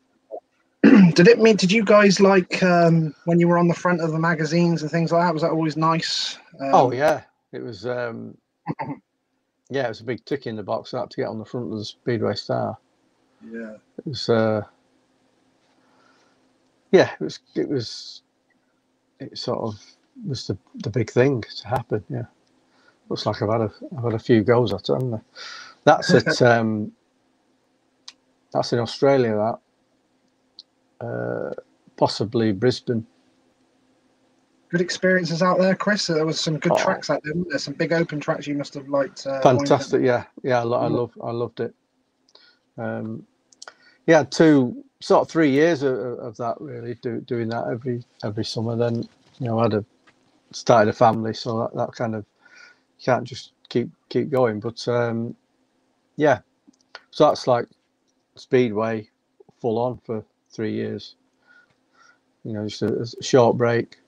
Did it mean? Did you guys like um, when you were on the front of the magazines and things like that? Was that always nice? Um, oh yeah, it was. Um, yeah, it was a big tick in the box that to get on the front of the Speedway Star. Yeah, it was. Uh, yeah, it was. It was. It sort of was the the big thing to happen. Yeah, looks like I've had a I've had a few goals at it, haven't I? That's it. um, that's in Australia. That uh, possibly Brisbane good experiences out there, Chris? There was some good oh. tracks out there. There's some big open tracks you must have liked. Uh, Fantastic, yeah, yeah. I, lo- I love, I loved it. Um, yeah, two sort of three years of, of that really, do, doing that every every summer. Then you know, I had a started a family, so that, that kind of you can't just keep keep going. But um, yeah, so that's like speedway full on for three years. You know, just a, a short break,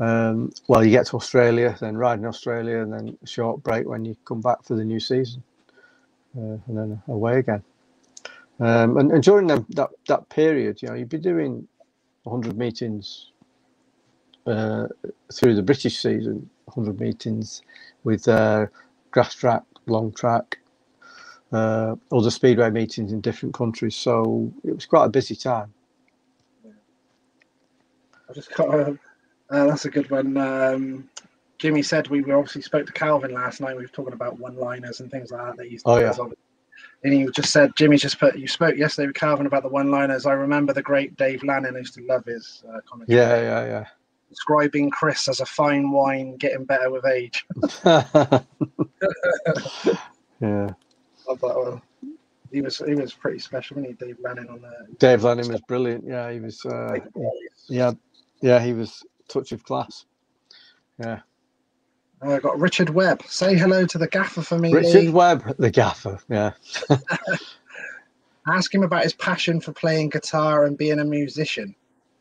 um, well, you get to Australia, then ride in Australia, and then a short break when you come back for the new season, uh, and then away again. Um, and, and, during the, that that period, you know, you'd be doing 100 meetings uh, through the British season, 100 meetings with uh, grass track, long track, uh, other speedway meetings in different countries. So it was quite a busy time. I just got a uh, that's a good one. Um, Jimmy said we, we obviously spoke to Calvin last night. We were talking about one-liners and things like that. that oh yeah. And he just said, Jimmy just put, you spoke yesterday with Calvin about the one-liners. I remember the great Dave Lanning. I used to love his uh, comments. Yeah, yeah, yeah. Describing Chris as a fine wine getting better with age. yeah. Love that one. He was he was pretty special, wasn't he, Dave Lanning on there? Dave Lanning was brilliant. Yeah, he was. Uh, yeah, yeah, he was touch of class. Yeah. I uh, got Richard Webb. Say hello to the gaffer for me. Richard Lee. Webb, the gaffer. Yeah. Ask him about his passion for playing guitar and being a musician.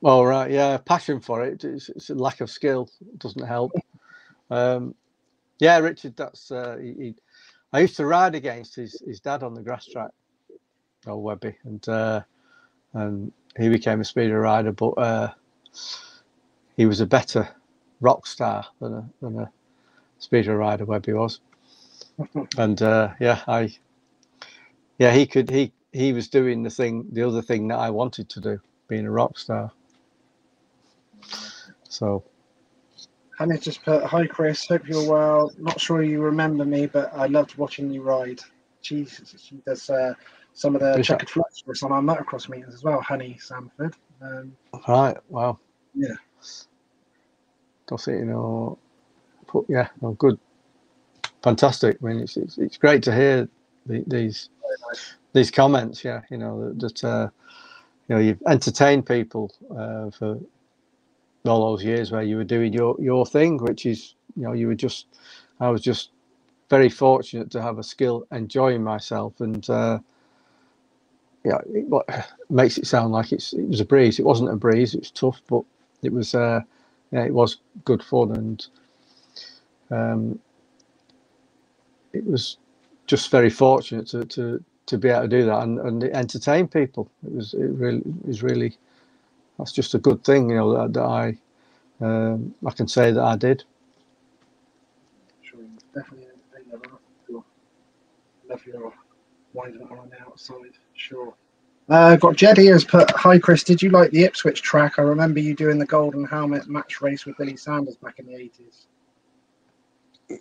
Oh right, yeah, passion for it. It's, it's a lack of skill. It doesn't help. Um, yeah, Richard. That's uh, he, he, I used to ride against his his dad on the grass track, old Webby, and uh, and he became a speeder rider, but. Uh, he was a better rock star than a than a speeder rider Webby was. and uh, yeah, I yeah he could he he was doing the thing the other thing that I wanted to do, being a rock star. So. Hannah just put, "Hi Chris, hope you're well. Not sure you remember me, but I loved watching you ride. Jesus, she does uh, some of the checkered flats for us on our motocross meetings as well. Honey Sanford. Um, right. Wow. Yeah does it, you know. But yeah, no, good, fantastic. I mean, it's it's, it's great to hear the, these nice. these comments. Yeah, you know that, that uh, you know you've entertained people uh, for all those years where you were doing your your thing, which is you know you were just I was just very fortunate to have a skill enjoying myself and. Uh, yeah, it, makes it sound like it's it was a breeze. It wasn't a breeze. It was tough, but it was uh, yeah, it was good fun and um, it was just very fortunate to, to, to be able to do that and, and entertain people. It was it really it was really that's just a good thing, you know, that, that I um, I can say that I did. Sure, definitely love your winding on the outside. Sure. Uh, got Jed here has put, Hi Chris, did you like the Ipswich track? I remember you doing the Golden Helmet match race with Billy Sanders back in the 80s.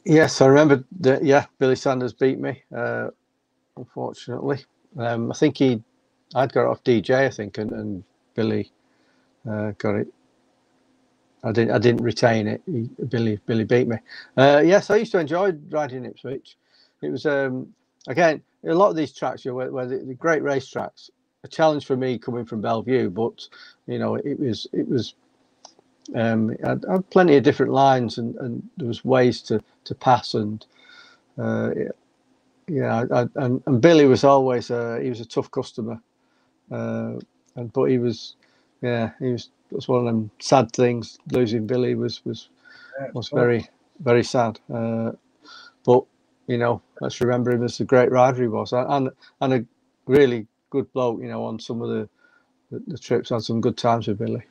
Yes, I remember that. Yeah, Billy Sanders beat me, uh, unfortunately. Um, I think he, I'd got off DJ, I think, and, and Billy uh, got it. I didn't. I didn't retain it. He, Billy. Billy beat me. Uh, yes, I used to enjoy riding Ipswich. It was um, again a lot of these tracks, you know, the, the great race tracks a challenge for me coming from Belle Vue, but you know, it was it was. Um, I, I had plenty of different lines, and, and there was ways to to pass, and uh, yeah, I, and, and Billy was always uh, he was a tough customer, uh, and but he was, yeah, he was. was one of them sad things. Losing Billy was was yeah, was very very sad. Uh, but you know, let's remember him as a great rider he was, and and a really good bloke. You know, on some of the the, the trips, had some good times with Billy.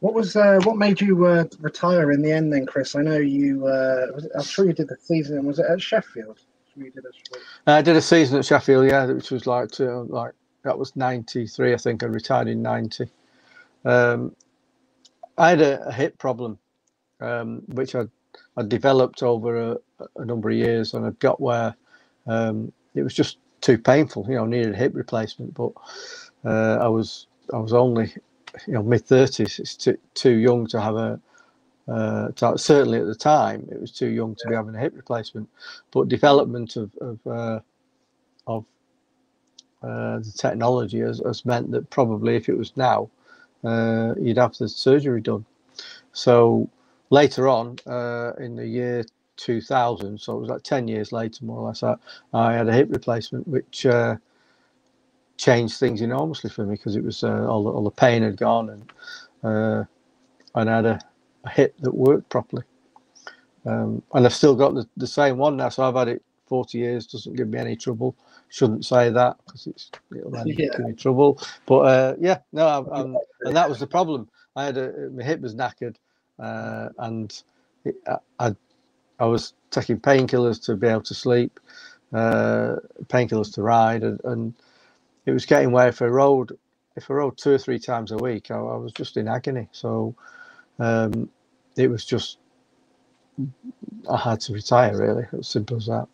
What was uh, what made you uh, retire in the end then, Chris? I know you. Uh, I'm sure you did the season. Was it at Sheffield? Did I did a season at Sheffield, yeah, which was like to, like that was '93. I think I retired in '90. Um, I had a, a hip problem, um, which I I developed over a, a, number of years, and I got where um, it was just too painful. You know, needed a hip replacement, but uh, I was I was only you know mid thirties. It's too too young to have a uh, to, certainly at the time it was too young to yeah. be having a hip replacement. But development of of uh, of uh, the technology has, has meant that probably if it was now, uh, you'd have the surgery done. So later on uh, in the year 2000, so it was like 10 years later, more or less, I, I had a hip replacement, which uh, changed things enormously for me because it was uh, all, the, all the pain had gone and uh, and I had a, a, hip that worked properly. Um, and I've still got the, the same one now, so I've had it 40 years, doesn't give me any trouble. Shouldn't say that because it's it'll end yeah. me trouble. But uh, yeah, no, I'm, I'm, and that was the problem. I had a my hip was knackered, uh, and it, I, I was taking painkillers to be able to sleep, uh, painkillers to ride, and, and, it was getting where if I rode, if I rode two or three times a week, I, I was just in agony. So um, it was just I had to retire. Really, as simple as that.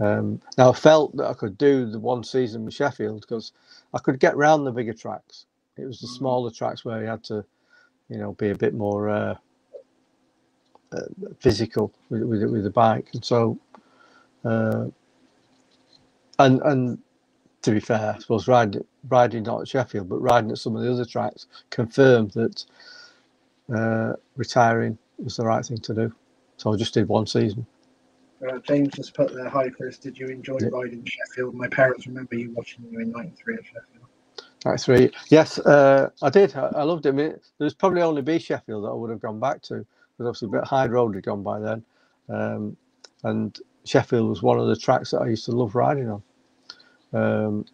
Um, now I felt that I could do the one season with Sheffield because I could get round the bigger tracks. It was the mm. smaller tracks where you had to you know, be a bit more uh, uh, physical with, with with the bike, and so uh, and and to be fair, I suppose riding riding not at Sheffield, but riding at some of the other tracks confirmed that uh, retiring was the right thing to do. So I just did one season. Uh, James just put there, hi Chris, did you enjoy yeah. riding Sheffield? My parents remember you watching you in 93 at Sheffield. That's three. Yes, uh, I did. I, I loved it. I mean, there's probably only be Sheffield that I would have gone back to because obviously but Hyde Road had gone by then, um, and Sheffield was one of the tracks that I used to love riding on. Um,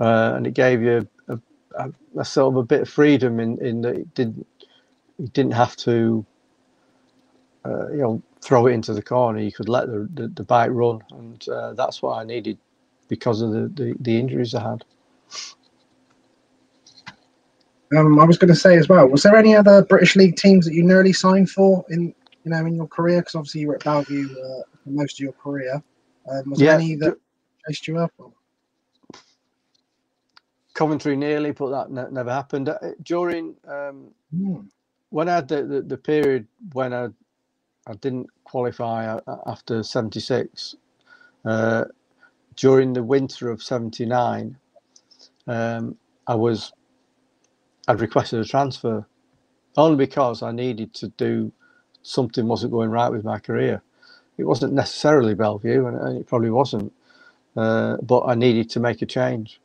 uh, and it gave you a, a, a, sort of a bit of freedom in, in that it didn't you didn't have to uh, you know throw it into the corner. You could let the the, the bike run, and uh, that's what I needed because of the, the, the injuries I had. Um, I was going to say as well. Was there any other British League teams that you nearly signed for in you know in your career? Because obviously you were at Belle Vue uh, for most of your career. Um, was yeah. there any that chased you up? Or? Coventry nearly, but that ne- never happened. Uh, during um, mm. when I had the, the, the, period when I I didn't qualify uh, after '76. Uh, during the winter of '79, um, I was I'd requested a transfer only because I needed to do something wasn't going right with my career. It wasn't necessarily Belle Vue, and it probably wasn't, uh, but I needed to make a change.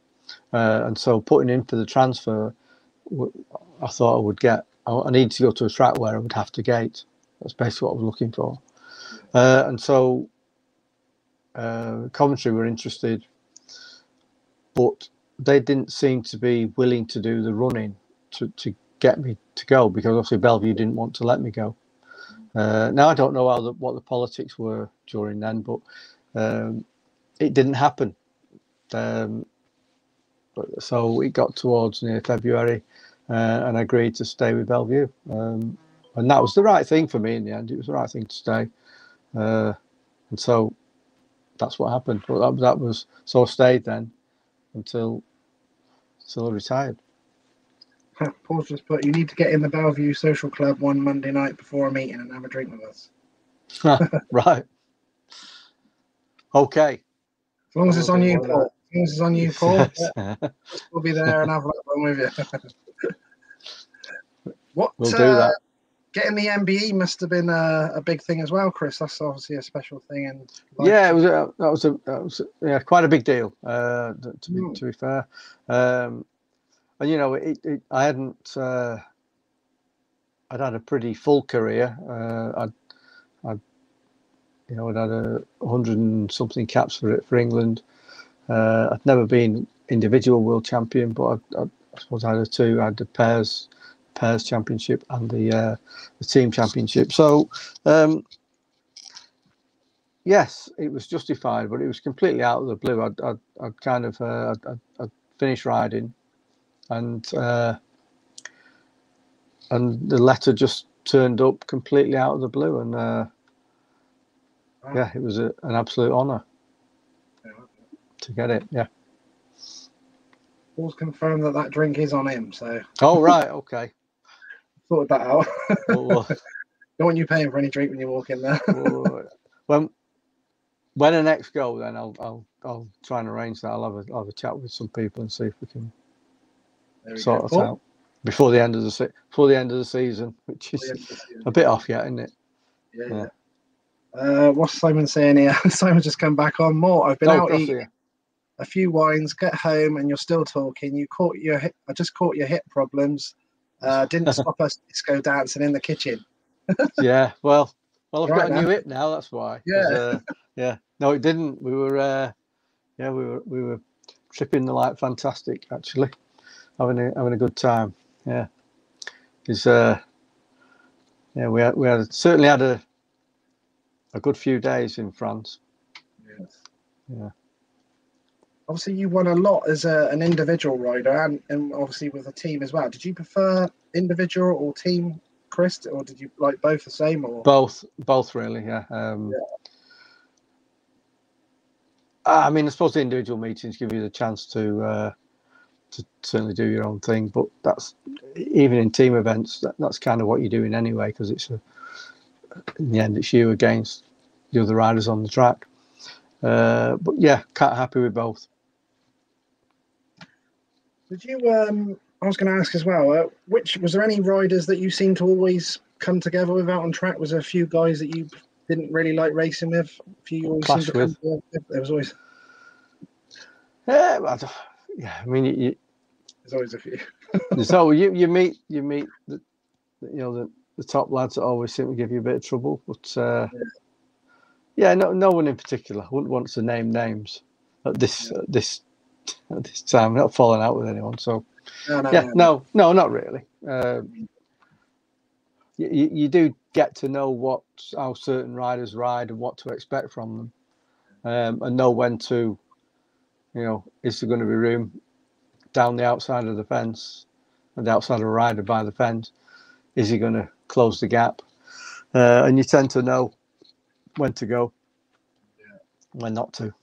Uh, and so putting in for the transfer, I thought I would get. I needed to go to a track where I would have to gate. That's basically what I was looking for. Uh, and so uh, Coventry were interested, but they didn't seem to be willing to do the running to, to get me to go because obviously Belle Vue didn't want to let me go. Uh, now I don't know how the, what the politics were during then, but um, it didn't happen. Um, so it got towards near February, uh, and I agreed to stay with Belle Vue, um, and that was the right thing for me in the end. It was the right thing to stay, uh, and so that's what happened. Well, that, that was so I stayed then until until I retired. Paul's just put, you need to get in the Belle Vue Social Club one Monday night before a meeting and have a drink with us. right. Okay. As long as it's on you, Paul. As long as it's on you, Paul. Yeah. we'll be there and have that one with you. what? We'll uh, do that. Getting the MBE must have been a, a big thing as well, Chris. That's obviously a special thing. And Yeah, it was a, that was a that was yeah quite a big deal. Uh, to be Mm. to be fair, um, and you know it, it I hadn't uh, I'd had a pretty full career. Uh, I'd I'd you know I'd had a hundred and something caps for it for England. Uh, I'd never been individual world champion, but I, I, I suppose I had a two. I had the pairs pairs championship and the uh, the team championship. So. Um, yes, it was justified, but it was completely out of the blue. I'd, I'd, I'd kind of uh, I'd, I'd, finished riding, and uh, and the letter just turned up completely out of the blue, and uh, yeah, it was a, an absolute honour to get it. Yeah. Paul's confirmed that that drink is on him, so Oh right, okay. Sorted that out. Well, Don't want you paying for any drink when you walk in there. well, when when I next go, then I'll I'll I'll try and arrange that. I'll have a I'll have a chat with some people and see if we can we sort it out before the end of the se- before the end of the season, which is end of the season. a bit off yet, isn't it? Yeah. Yeah. Uh, what's Simon saying here? Simon just come back on more. I've been Oh, out eating a few wines, get home, and you're still talking. You caught your hip, I just caught your hip problems. Uh, didn't stop us disco dancing in the kitchen. yeah, well, well, I've Right got a new hip now. That's why. Yeah. uh, yeah. No, it didn't. We were, uh, yeah, we were, we were tripping the light, fantastic actually, having a having a good time. Yeah, because uh, yeah, we had, we had certainly had a a good few days in France. Yes. Yeah. Obviously, you won a lot as a, an individual rider, and, and obviously with a team as well. Did you prefer individual or team, Chris, or did you like both the same? Or Both, both really. Yeah. Um, I mean, I suppose the individual meetings give you the chance to uh, to certainly do your own thing, but that's even in team events. That, that's kind of what you're doing anyway, because it's a in the end it's you against the other riders on the track. Uh, but yeah, quite happy with both. Did you? Um, I was going to ask as well. Uh, which was there any riders that you seem to always come together with out on track? Was there a few guys that you didn't really like racing with? A few you always seemed Clash to come with. together with? There was always Yeah, I yeah. I mean, you, there's always a few. so you you meet you meet the you know the, the top lads that always seem to give you a bit of trouble but uh yeah no no one in particular I wouldn't want to name names at this at this at this time not falling out with anyone so. No, no, yeah no. no no not really. Um you, you do get to know what how certain riders ride and what to expect from them um and know when to you know is there going to be room down the outside of the fence and the outside of a rider by the fence? Is he going to close the gap? Uh, and you tend to know when to go when not to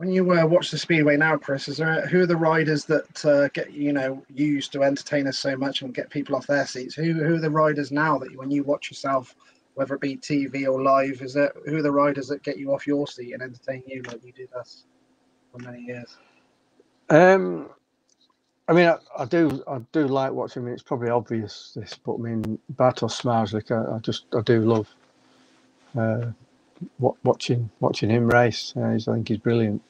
When you uh, watch the speedway now, Chris, is there who are the riders that uh, get you know used to entertain us so much and get people off their seats? Who who are the riders now that when you watch yourself, whether it be TV or live, is it who are the riders that get you off your seat and entertain you like you did us for many years? Um, I mean, I, I do, I do like watching. I mean, it's probably obvious this, but I mean, Bartosz Zmarzlik, I, I just, I do love uh, watching, watching him race. Uh, he's, I think he's brilliant.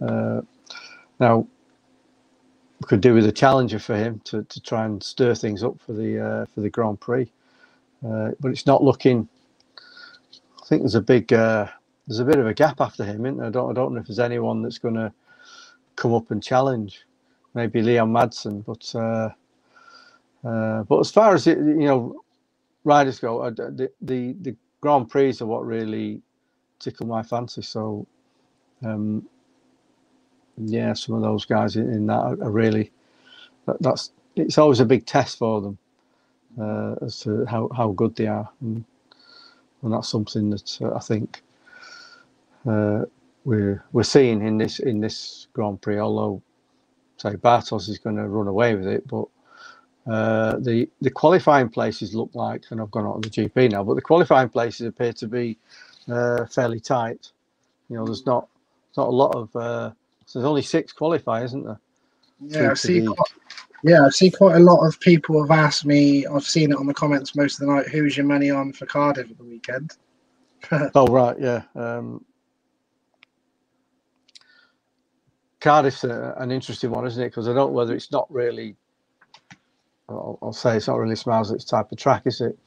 Uh, now, we could do with a challenger for him to, to try and stir things up for the uh, for the Grand Prix, uh, but it's not looking. I think there's a big, uh, there's a bit of a gap after him. There? I don't, I don't know if there's anyone that's going to come up and challenge. Maybe Leon Madsen, but uh, uh, but as far as it, you know, riders go, the the the Grand Prix are what really tickle my fancy. So, um, yeah, some of those guys in, in that are, are really that, that's it's always a big test for them uh, as to how, how good they are, and, and that's something that uh, I think uh, we're we're seeing in this in this Grand Prix. Although, say Bartosz is going to run away with it, but uh, the the qualifying places look like, and I've gone on to the GP now, but the qualifying places appear to be uh, fairly tight. You know, there's not not a lot of. So there's only six qualify, isn't there? Yeah, I see. Quite, yeah, I see quite a lot of people have asked me. I've seen it on the comments most of the night. Who's your money on for Cardiff at the weekend? oh right, yeah. Um, Cardiff's a, an interesting one, isn't it? Because I don't know whether it's not really. I'll, I'll, say it's not really Smiles its type of track, is it?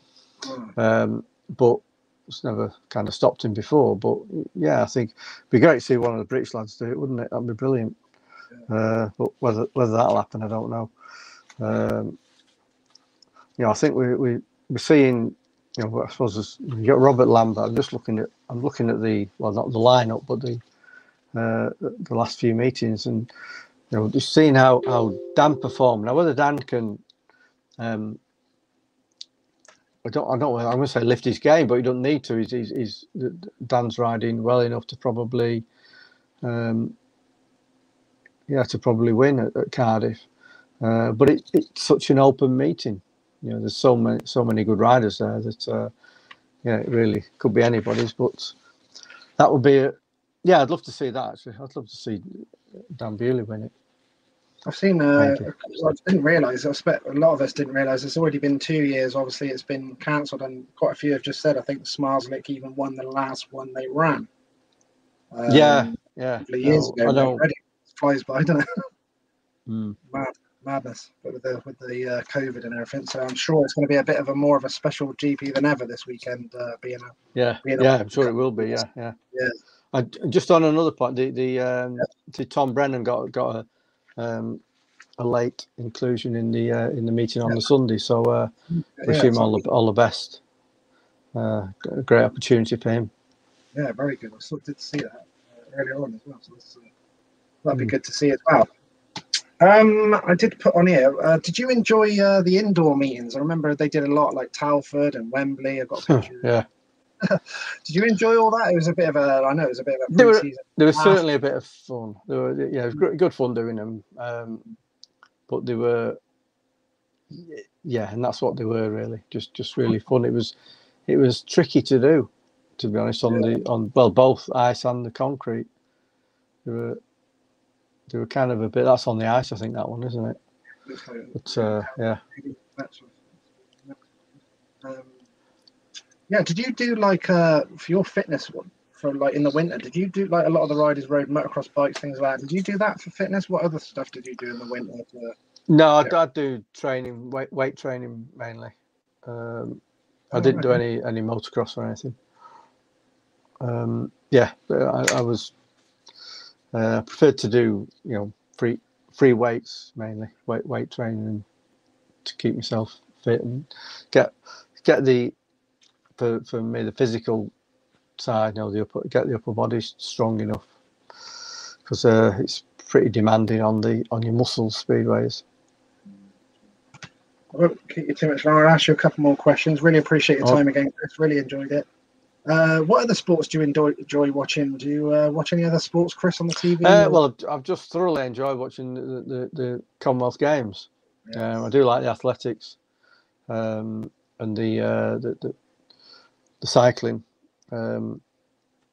Mm. Um, but it's never kind of stopped him before. But yeah, I think it'd be great to see one of the British lads do it, wouldn't it? That'd be brilliant. Uh, but whether whether that'll happen, I don't know. Um, you know, I think we we we're seeing. You know, I suppose you got Robert Lambert. I'm just looking at I'm looking at the well, not the lineup, but the uh, the last few meetings, and you know, just seeing how how Dan performed. Now, whether Dan can um, I don't, I don't, I'm going to say lift his game, but he doesn't need to. He's, he's, he's Dan's riding well enough to probably, um, yeah, to probably win at, at Cardiff. Uh, but it, it's such an open meeting. You know, there's so many, so many good riders there that, uh, yeah, it really could be anybody's. But that would be, a, yeah, I'd love to see that. Actually, I'd love to see Dan Bewley win it. I've seen. Uh, I didn't realise. I expect a lot of us didn't realise. It's already been two years. Obviously, it's been cancelled, and quite a few have just said. I think Zmarzlik even won the last one they ran. Um, yeah, yeah. A years no, ago. Already. Flies by, don't it? Mm. Mad, madness. But with the with the uh, COVID and everything, so I'm sure it's going to be a bit of a more of a special GP than ever this weekend. Uh, being a yeah, being yeah, i I'm sure it will be. Yeah, yeah, yeah. I, just on another point, the the um, yeah. Tom Brennan got got a um, a late inclusion in the uh, in the meeting on yeah. the Sunday. So uh, wish him all the all the best. Uh, a great opportunity for him. Yeah, very good. I still did see that uh, earlier on as well. So uh, that'd be mm. good to see as well. Um, I did put on here. Uh, did you enjoy uh, the indoor meetings? I remember they did a lot like Telford and Wembley. I got pictures. yeah. did you enjoy all that? It was a bit of a. I know it was a bit of a. There, were, there was certainly a bit of fun. There were, yeah, it was good fun doing them. Um, but they were yeah and that's what they were really just just really fun it was it was tricky to do to be honest on yeah. the on well both ice and the concrete they were they were kind of a bit that's on the ice i think that one isn't it but uh, yeah um, yeah did you do like uh for your fitness one for like in the winter did you do like a lot of the riders rode motocross bikes things like that? Did you do that for fitness? What other stuff did you do in the winter to, no I, I, do training weight, weight training mainly. Um, i oh, didn't do any any motocross or anything. Um, yeah I, I, was uh, preferred to do you know free free weights mainly weight weight training to keep myself fit and get get the for, for me the physical side, you know, the upper, get the upper body strong enough because uh, it's pretty demanding on the on your muscles speedways. I won't keep you too much longer. I'll ask you a couple more questions. Really appreciate your oh. time oh. again, Chris. Really enjoyed it. Uh, what other sports do you enjoy, enjoy watching? Do you uh, watch any other sports, Chris, on the TV? Uh, well, I've, I've, just thoroughly enjoyed watching the, the, the Commonwealth Games. Yes. Um, I do like the athletics um, and the, uh, the, the, the cycling. Um,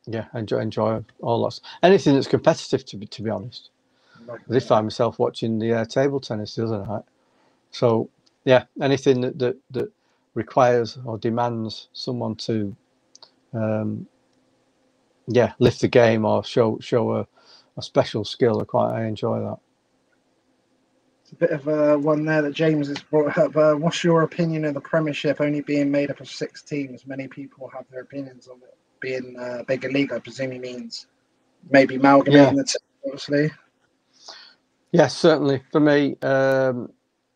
yeah, enjoy enjoy all lots. Anything that's competitive, to be to be honest. I did find myself watching the uh, table tennis the other night. So yeah, anything that that, that requires or demands someone to, um, yeah, lift the game or show show a, a special skill. I quite I enjoy that. A bit of a one there that James has brought up. Uh, what's your opinion of the Premiership only being made up of six teams? Many people have their opinions on it being uh, bigger league. I presume he means maybe amalgamating yeah. the two, obviously. Yes, certainly. For me, um,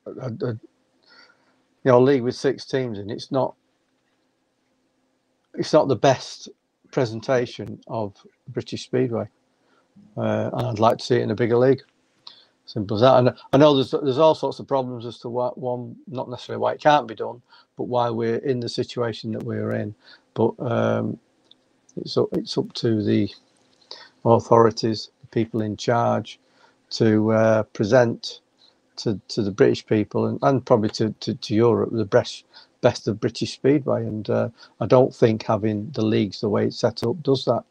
a, a, you know, a league with six teams, and it's not it's not the best presentation of British Speedway, uh, and I'd like to see it in a bigger league. Simple as that. And I know there's there's all sorts of problems as to why one, not necessarily why it can't be done, but why we're in the situation that we're in. But um, it's up, it's up to the authorities, the people in charge, to uh, present to, to the British people and, and probably to, to, to Europe the best best of British Speedway. And uh, I don't think having the leagues the way it's set up does that.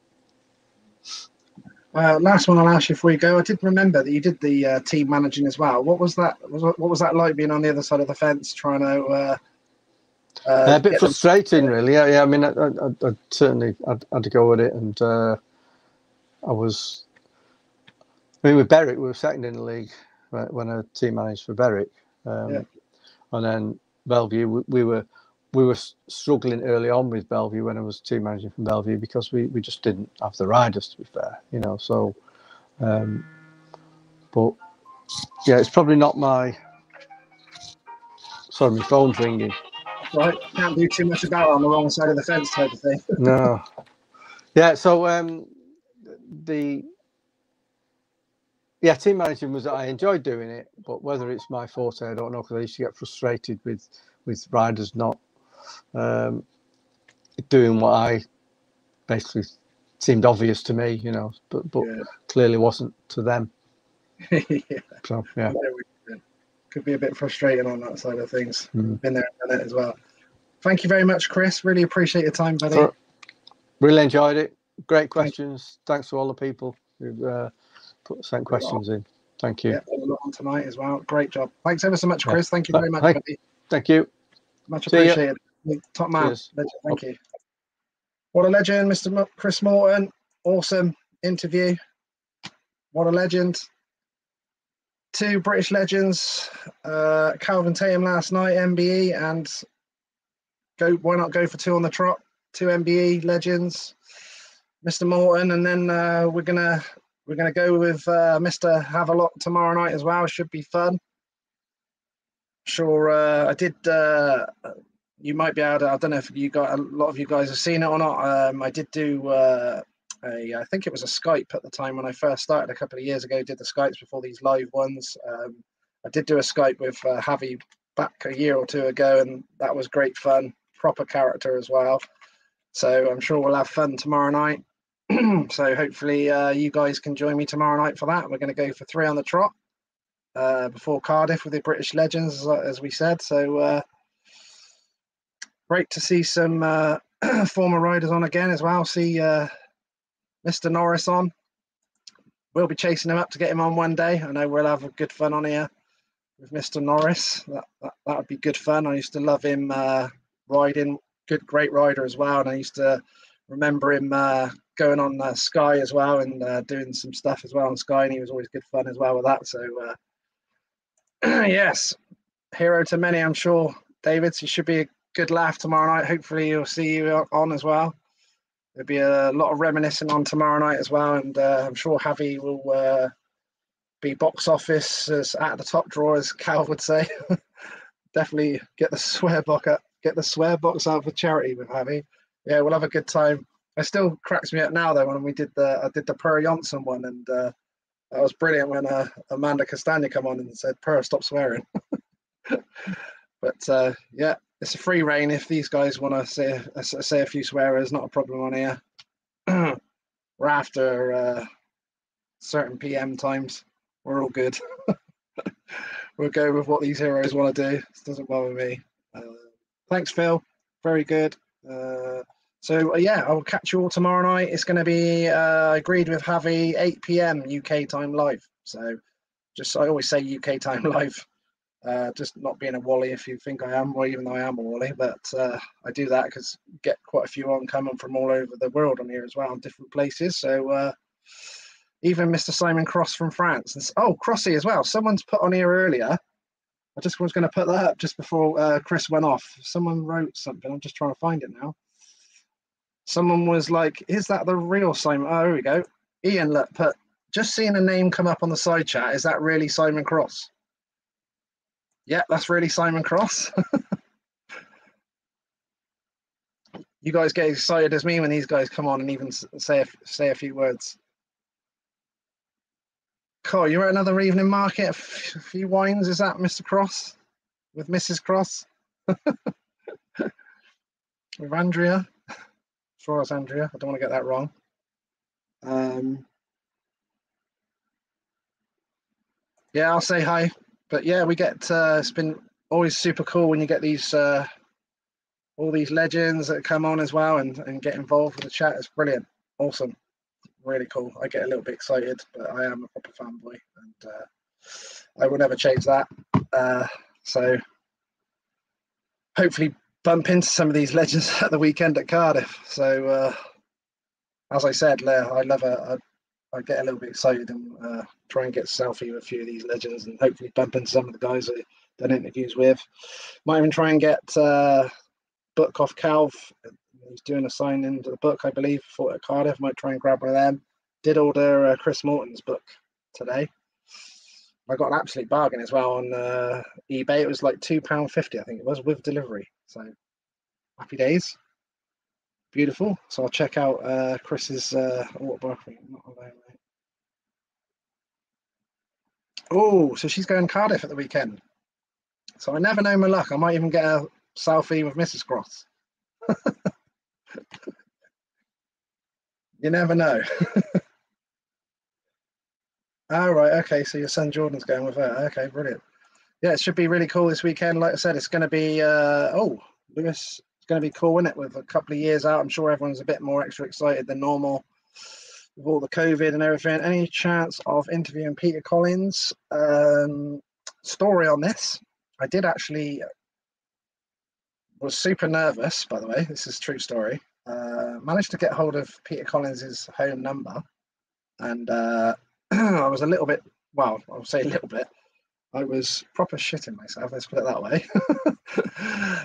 Uh, last one I'll ask you before you go. I did remember that you did the uh, team managing as well. What was that? What was that like being on the other side of the fence, trying to? Uh, uh, a bit frustrating, them- really. Yeah, yeah. I mean, I, I, I certainly had, had, to go with it, and uh, I was. I mean, with Berwick, we were second in the league when I team managed for Berwick, um, yeah. and then Belle Vue, we, we were we were struggling early on with Belle Vue when I was team managing from Belle Vue because we, we just didn't have the riders to be fair, you know. So, um, but yeah, it's probably not my. Sorry, my phone's ringing. Right, can't do too much about it on the wrong side of the fence type of thing. no. Yeah, so um, the yeah, team managing was I enjoyed doing it, but whether it's my forte, I don't know because I used to get frustrated with with riders not um, doing what I basically seemed obvious to me, you know, but but yeah. clearly wasn't to them. yeah. So yeah. Could be a bit frustrating on that side of things. Mm. Been there and done it as well. Thank you very much, Chris. Really appreciate your time, buddy. So, really enjoyed it. Great questions. Thank Thanks to all the people who uh, put sent questions in. Thank you. Yeah, on tonight as well. Great job. Thanks ever so much, Chris. Thank you very much, buddy. Thank you. Much appreciated. Top man. Legend, Thank you. What a legend, Mr. M- Chris Morton. Awesome interview. What a legend. Two British legends, uh, Kelvin Tatum last night, MBE, and go. Why not go for two on the trot? Two MBE legends, Mr. Morton, and then uh, we're gonna we're gonna go with uh, Mr. Havelock tomorrow night as well. Should be fun. Sure, uh, I did uh, you might be able to. I don't know if you got a lot of you guys have seen it or not. Um, I did do uh, a, I think it was a Skype at the time when I first started a couple of years ago. Did the Skypes before these live ones. Um, I did do a Skype with uh, Havvy back a year or two ago, and that was great fun. Proper character as well. So I'm sure we'll have fun tomorrow night. so hopefully uh, you guys can join me tomorrow night for that. We're going to go for three on the trot uh, before Cardiff with the British legends, as we said. So uh, great to see some uh, former riders on again as well. See uh, Mr. Norris on. We'll be chasing him up to get him on one day. I know we'll have a good fun on here with Mr. Norris. That, that, that would be good fun. I used to love him uh, riding. Good, great rider as well. And I used to remember him uh, going on uh, Sky as well and uh, doing some stuff as well on Sky. And he was always good fun as well with that. So, yes, hero to many, I'm sure. David, you should be good laugh tomorrow night. Hopefully, you'll see you on as well. There'll be a lot of reminiscing on tomorrow night as well, and uh, I'm sure Havvy will uh, be box office as at the top drawer, as Cal would say. Definitely get the swear box up, get the swear box out for charity with Havvy. Yeah, we'll have a good time. It still cracks me up now though when we did the I did the Per Jonsson one, and uh, that was brilliant when uh, Amanda Castagna come on and said, "Per, stop swearing." but uh, yeah, it's a free reign if these guys want to say say a few swearers, Not a problem on here. we're after uh, certain PM times. We're all good. we'll go with what these heroes want to do. It doesn't bother me. Uh, thanks, Phil. Very good. Uh, so uh, yeah, I'll catch you all tomorrow night. It's going to be uh, agreed with Havvy 8 p.m. UK time live. So just I always say UK time live. Uh, just not being a wally if you think I am, or even though I am a wally, but uh, I do that because get quite a few on coming from all over the world on here as well, different places. So uh, even Mr. Simon Cross from France, and oh Crossy as well. Someone's put on here earlier. I just was going to put that up just before uh, Chris went off. Someone wrote something. I'm just trying to find it now. Someone was like, "Is that the real Simon?" Oh, here we go. Ian, look, put just seeing a name come up on the side chat. Is that really Simon Cross? Yeah, that's really Simon Cross. you guys get excited as me when these guys come on and even say a, say a few words. Cool. You're at another evening market, a few wines. Is that Mr. Cross with Mrs. Cross? with Andrea. Far as Andrea, I don't want to get that wrong. Um, yeah, I'll say hi but yeah, we get uh, it's been always super cool when you get these uh, all these legends that come on as well and, and get involved with the chat. It's brilliant, awesome, really cool. I get a little bit excited, but I am a proper fanboy, and uh, I will never change that. Uh, so hopefully bump into some of these legends at the weekend at Cardiff. So uh, as I said, I love a, I get a little bit excited and uh, try and get a selfie with a few of these legends and hopefully bump into some of the guys I've done interviews with. Might even try and get uh, book off Calv. He's doing a sign into the book, I believe, for at Cardiff. Might try and grab one of them. Did order uh, Chris Morton's book today. I got an absolute bargain as well on uh, eBay. It was like two pound fifty, I think it was, with delivery. So happy days. Beautiful. So I'll check out uh, Chris's uh, autobiography. Oh, so she's going Cardiff at the weekend. So I never know my luck. I might even get a selfie with Mrs. Cross. you never know. All right. Okay. So your son Jordan's going with her. Okay. Brilliant. Yeah, it should be really cool this weekend. Like I said, it's going to be, uh, oh, Lewis, going to be cool, isn't it? With a couple of years out, I'm sure everyone's a bit more extra excited than normal with all the COVID and everything. Any chance of interviewing Peter Collins? Um, story on this. I did actually was super nervous, by the way. This is true story. Uh, managed to get hold of Peter Collins's home number, and uh, I was a little bit, well, I'll say a little bit. I was proper shitting myself. Let's put it that way.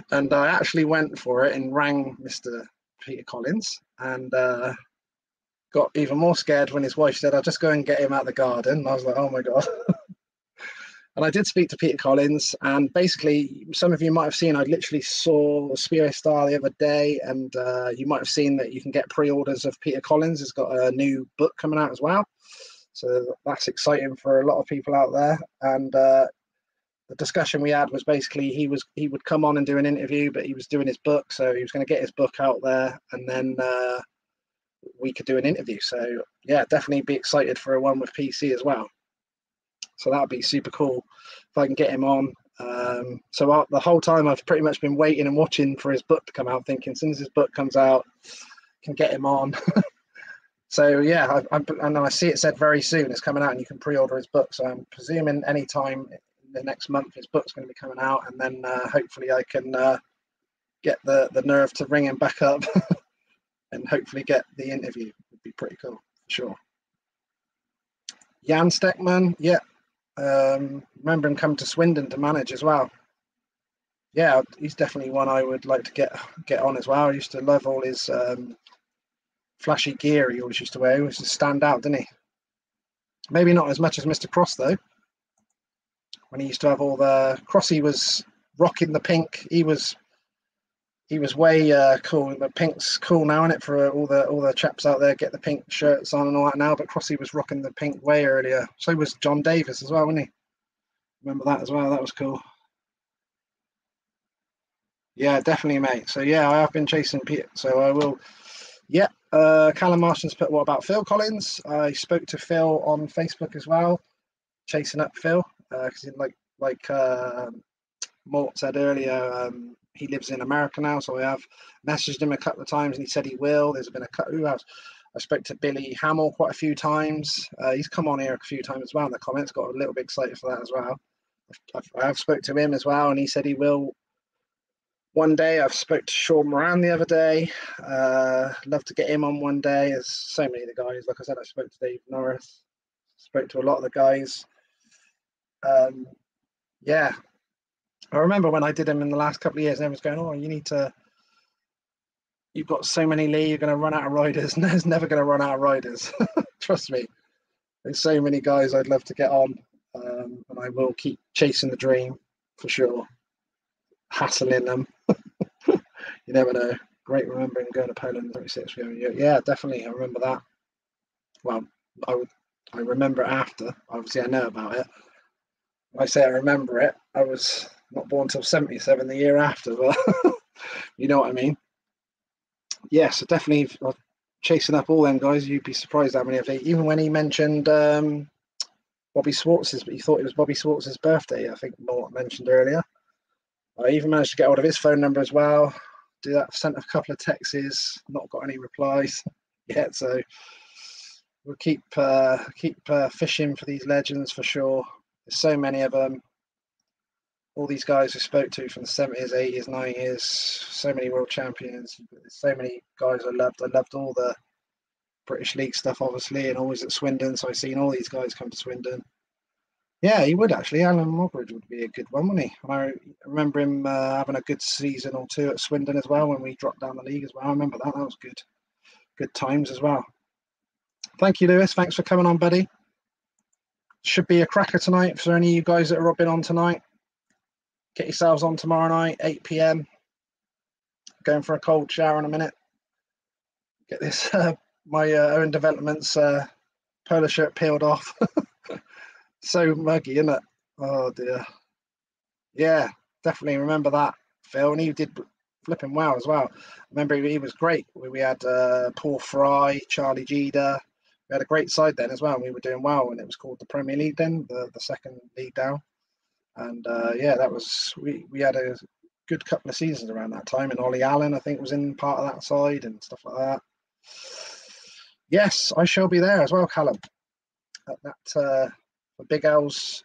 and I actually went for it and rang Mr. Peter Collins, and uh, got even more scared when his wife said, "I'll just go and get him out the garden." And I was like, "Oh my god." And I did speak to Peter Collins, and basically, some of you might have seen I literally saw Speedway Star the other day, and uh, you might have seen that you can get pre-orders of Peter Collins. He's got a new book coming out as well, so that's exciting for a lot of people out there. And uh, the discussion we had was basically he was he would come on and do an interview, but he was doing his book, so he was going to get his book out there, and then uh, we could do an interview. So yeah, definitely be excited for a one with PC as well. So that'd be super cool if I can get him on. Um, so I, the whole time I've pretty much been waiting and watching for his book to come out, thinking as soon as his book comes out, can get him on. so yeah, I, I, and I see it said very soon it's coming out, and you can pre-order his book. So I'm presuming any time the next month his book's going to be coming out, and then uh, hopefully I can uh, get the the nerve to ring him back up, and hopefully get the interview. Would be pretty cool for sure. Jan Staechmann, yeah, um, remember him coming to Swindon to manage as well. Yeah, he's definitely one I would like to get get on as well. I used to love all his um, flashy gear he always used to wear. He was to stand out, didn't he? Maybe not as much as Mr. Cross though. When he used to have all the Crossy was rocking the pink. He was he was way uh, cool. The pink's cool now, isn't it, for all the all the chaps out there get the pink shirts on and all that now. But Crossy was rocking the pink way earlier. So was John Davis as well, wasn't he? Remember that as well? That was cool. Yeah, definitely, mate. So yeah, I have been chasing Peter. So I will. Yeah, uh, Callum Marston's put what about Phil Collins? I spoke to Phil on Facebook as well, chasing up Phil because uh, like like uh, Mort said earlier. Um, he lives in America now, so I have messaged him a couple of times, and he said he will. There's been a couple. Who else? I spoke to Billy Hamill quite a few times. Uh, he's come on here a few times as well in the comments. Got a little bit excited for that as well. I've, I've spoke to him as well, and he said he will. One day, I've spoke to Shawn Moran the other day. Uh, love to get him on one day. There's so many of the guys. Like I said, I spoke to Dave Norris. Spoke to a lot of the guys. Um, yeah, I remember when I did them in the last couple of years, and everyone's going, "Oh, you need to. You've got so many Lee, you're going to run out of riders." And there's never going to run out of riders. Trust me. There's so many guys I'd love to get on, um, and I will keep chasing the dream for sure. Hassling them. you never know. Great remembering going to Poland 36 Yeah, definitely. I remember that. Well, I would. I remember it after. Obviously, I know about it. When I say I remember it, I was not born till 77 the year after, but you know what I mean. Yeah, so definitely uh, chasing up all them guys. You'd be surprised how many of it. Even when he mentioned um, Bobby Schwartz's, but he thought it was Bobby Schwartz's birthday. I think Mort mentioned earlier. I even managed to get hold of his phone number as well. Do that. Sent a couple of texts. Not got any replies yet. So we'll keep uh, keep uh, fishing for these legends for sure. There's so many of them. All these guys we spoke to from the 70s, 80s, 90s, so many world champions, so many guys I loved. I loved all the British League stuff, obviously, and always at Swindon. So I've seen all these guys come to Swindon. Yeah, he would actually. Alan Moggridge would be a good one, wouldn't he? And I remember him uh, having a good season or two at Swindon as well when we dropped down the league as well. I remember that. That was good. Good times as well. Thank you, Lewis. Thanks for coming on, buddy. Should be a cracker tonight for any of you guys that are rubbing on tonight. Get yourselves on tomorrow night, 8 p.m. Going for a cold shower in a minute. Get this uh, my uh, own developments uh, polo shirt peeled off. so muggy, isn't it? Oh dear. Yeah, definitely remember that, Phil. And he did flipping well as well. remember he, was great. We, had uh, Paul Fry, Charlie Gjedde. We had a great side then as well. We were doing well, and it was called the Premier League then, the, the second league down. And uh, yeah, that was we we had a good couple of seasons around that time. And Ollie Allen, I think, was in part of that side and stuff like that. Yes, I shall be there as well, Callum. At that uh, Big L's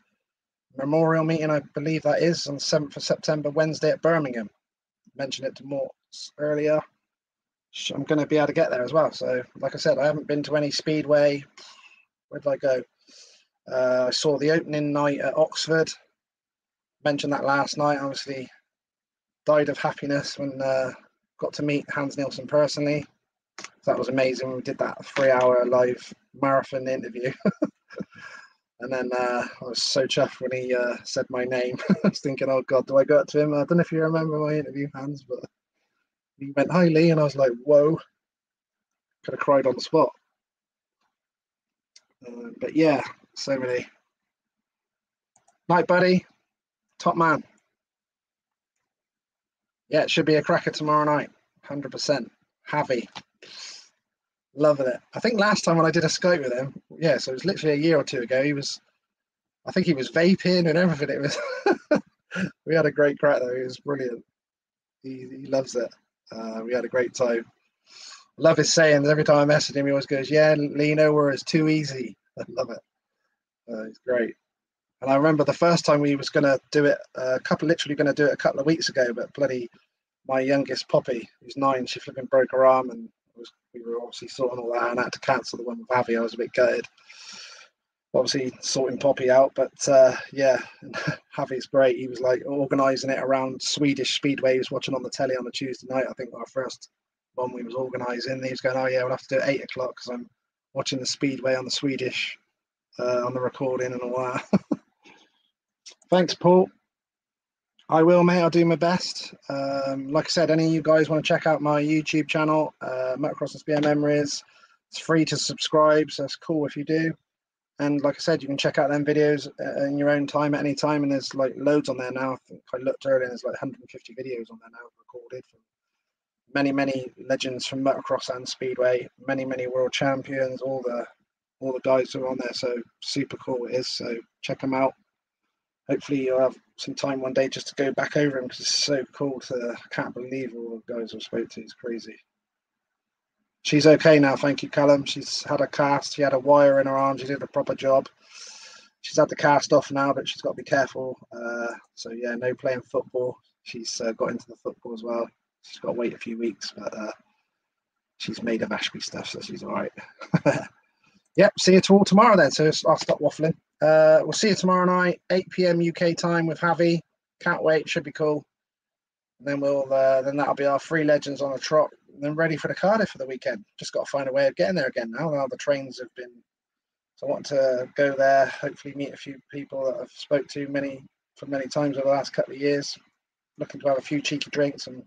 memorial meeting, I believe that is on the 7th of September, Wednesday at Birmingham. mentioned it to Morts earlier. I'm going to be able to get there as well. So, like I said, I haven't been to any speedway. Where did I go? Uh, I saw the opening night at Oxford. Mentioned that last night. Obviously, died of happiness when uh, got to meet Hans Nielsen personally that was amazing. We did that three-hour live marathon interview, and then uh, I was so chuffed when he uh, said my name. I was thinking, "Oh God, do I go up to him?" I don't know if you remember my interview, Hans, but he went, "Hi, Lee," and I was like, "Whoa!" Could have cried on the spot. Uh, but yeah, so many. Night, buddy. Top man. Yeah, it should be a cracker tomorrow night. 100%. Havvy loving it. I think last time when I did a Skype with him, yeah, so it was literally a year or two ago. He was, I think he was vaping and everything. It was, we had a great crack though. He was brilliant. He, he loves it. Uh, we had a great time. Love his sayings. Every time I message him, he always goes, "Yeah, Lino, where it's too easy." I love it. Uh, it's great. And I remember the first time we was to do it, uh, a couple, literally to do it a couple of weeks ago, but bloody, my youngest Poppy, who's nine, she flipping broke her arm and we were obviously sorting all that and had to cancel the one with Havvy. I was a bit gutted. Obviously sorting Poppy out, but uh, yeah, Havvy's great. He was like organising it around Swedish speedway. He was watching on the telly on a Tuesday night. I think our first one we was organising. He was going, "Oh yeah, we'll have to do it eight o'clock because I'm watching the speedway on the Swedish uh, on the recording and all that." Thanks, Paul. I will, mate. I'll do my best. Um, like I said, any of you guys want to check out my YouTube channel, uh, Motocross and SBM Memories, it's free to subscribe, so that's cool if you do. And like I said, you can check out them videos uh, in your own time at any time. And there's like loads on there now. I think I looked earlier, there's like 150 videos on there now recorded from many, many legends from motocross and speedway, many, many world champions, all the all the guys who are on there. So super cool it is. So check them out hopefully you'll have some time one day just to go back over him because it's so cool to I can't believe all the guys I spoke to. It's crazy. She's okay now, thank you, Callum. She's had a cast. She had a wire in her arm. She did a proper job. She's had the cast off now, but she's got to be careful. Uh, so yeah, no playing football. She's uh, got into the football as well. She's got to wait a few weeks, but uh, she's made of Ashby stuff, so she's all right. yep. See you all tomorrow then. So I'll stop waffling. Uh, we'll see you tomorrow night, 8 p.m. UK time with Havvy. Can't wait, should be cool. And then we'll uh, then that'll be our three legends on the trot. And then ready for the Cardiff for the weekend. Just got to find a way of getting there again now. Now the trains have been. So I want to go there. Hopefully meet a few people that I've spoke to many for many times over the last couple of years. Looking to have a few cheeky drinks and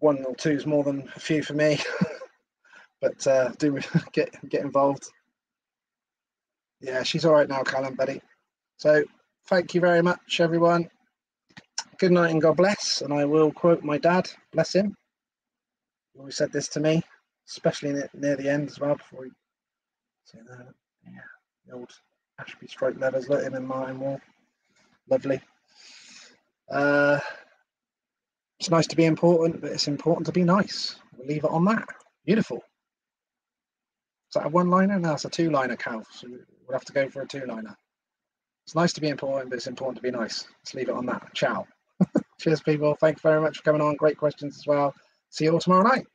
one or two is more than a few for me. but uh, do get get involved yeah, she's all right now, Callum, buddy. So thank you very much, everyone. Good night and God bless. And I will quote my dad, bless him. He always said this to me, especially near the end as well, before he say that. Yeah, the old Ashby stroke leathers, let him in Martin Wall. Lovely. Uh, it's nice to be important, but it's important to be nice. We'll leave it on that. Beautiful. That a one liner? No, it's a two liner, Cal. So we'll have to go for a two liner. It's nice to be important, but it's important to be nice. Let's leave it on that. Ciao. Cheers, people. Thank you very much for coming on. Great questions as well. See you all tomorrow night.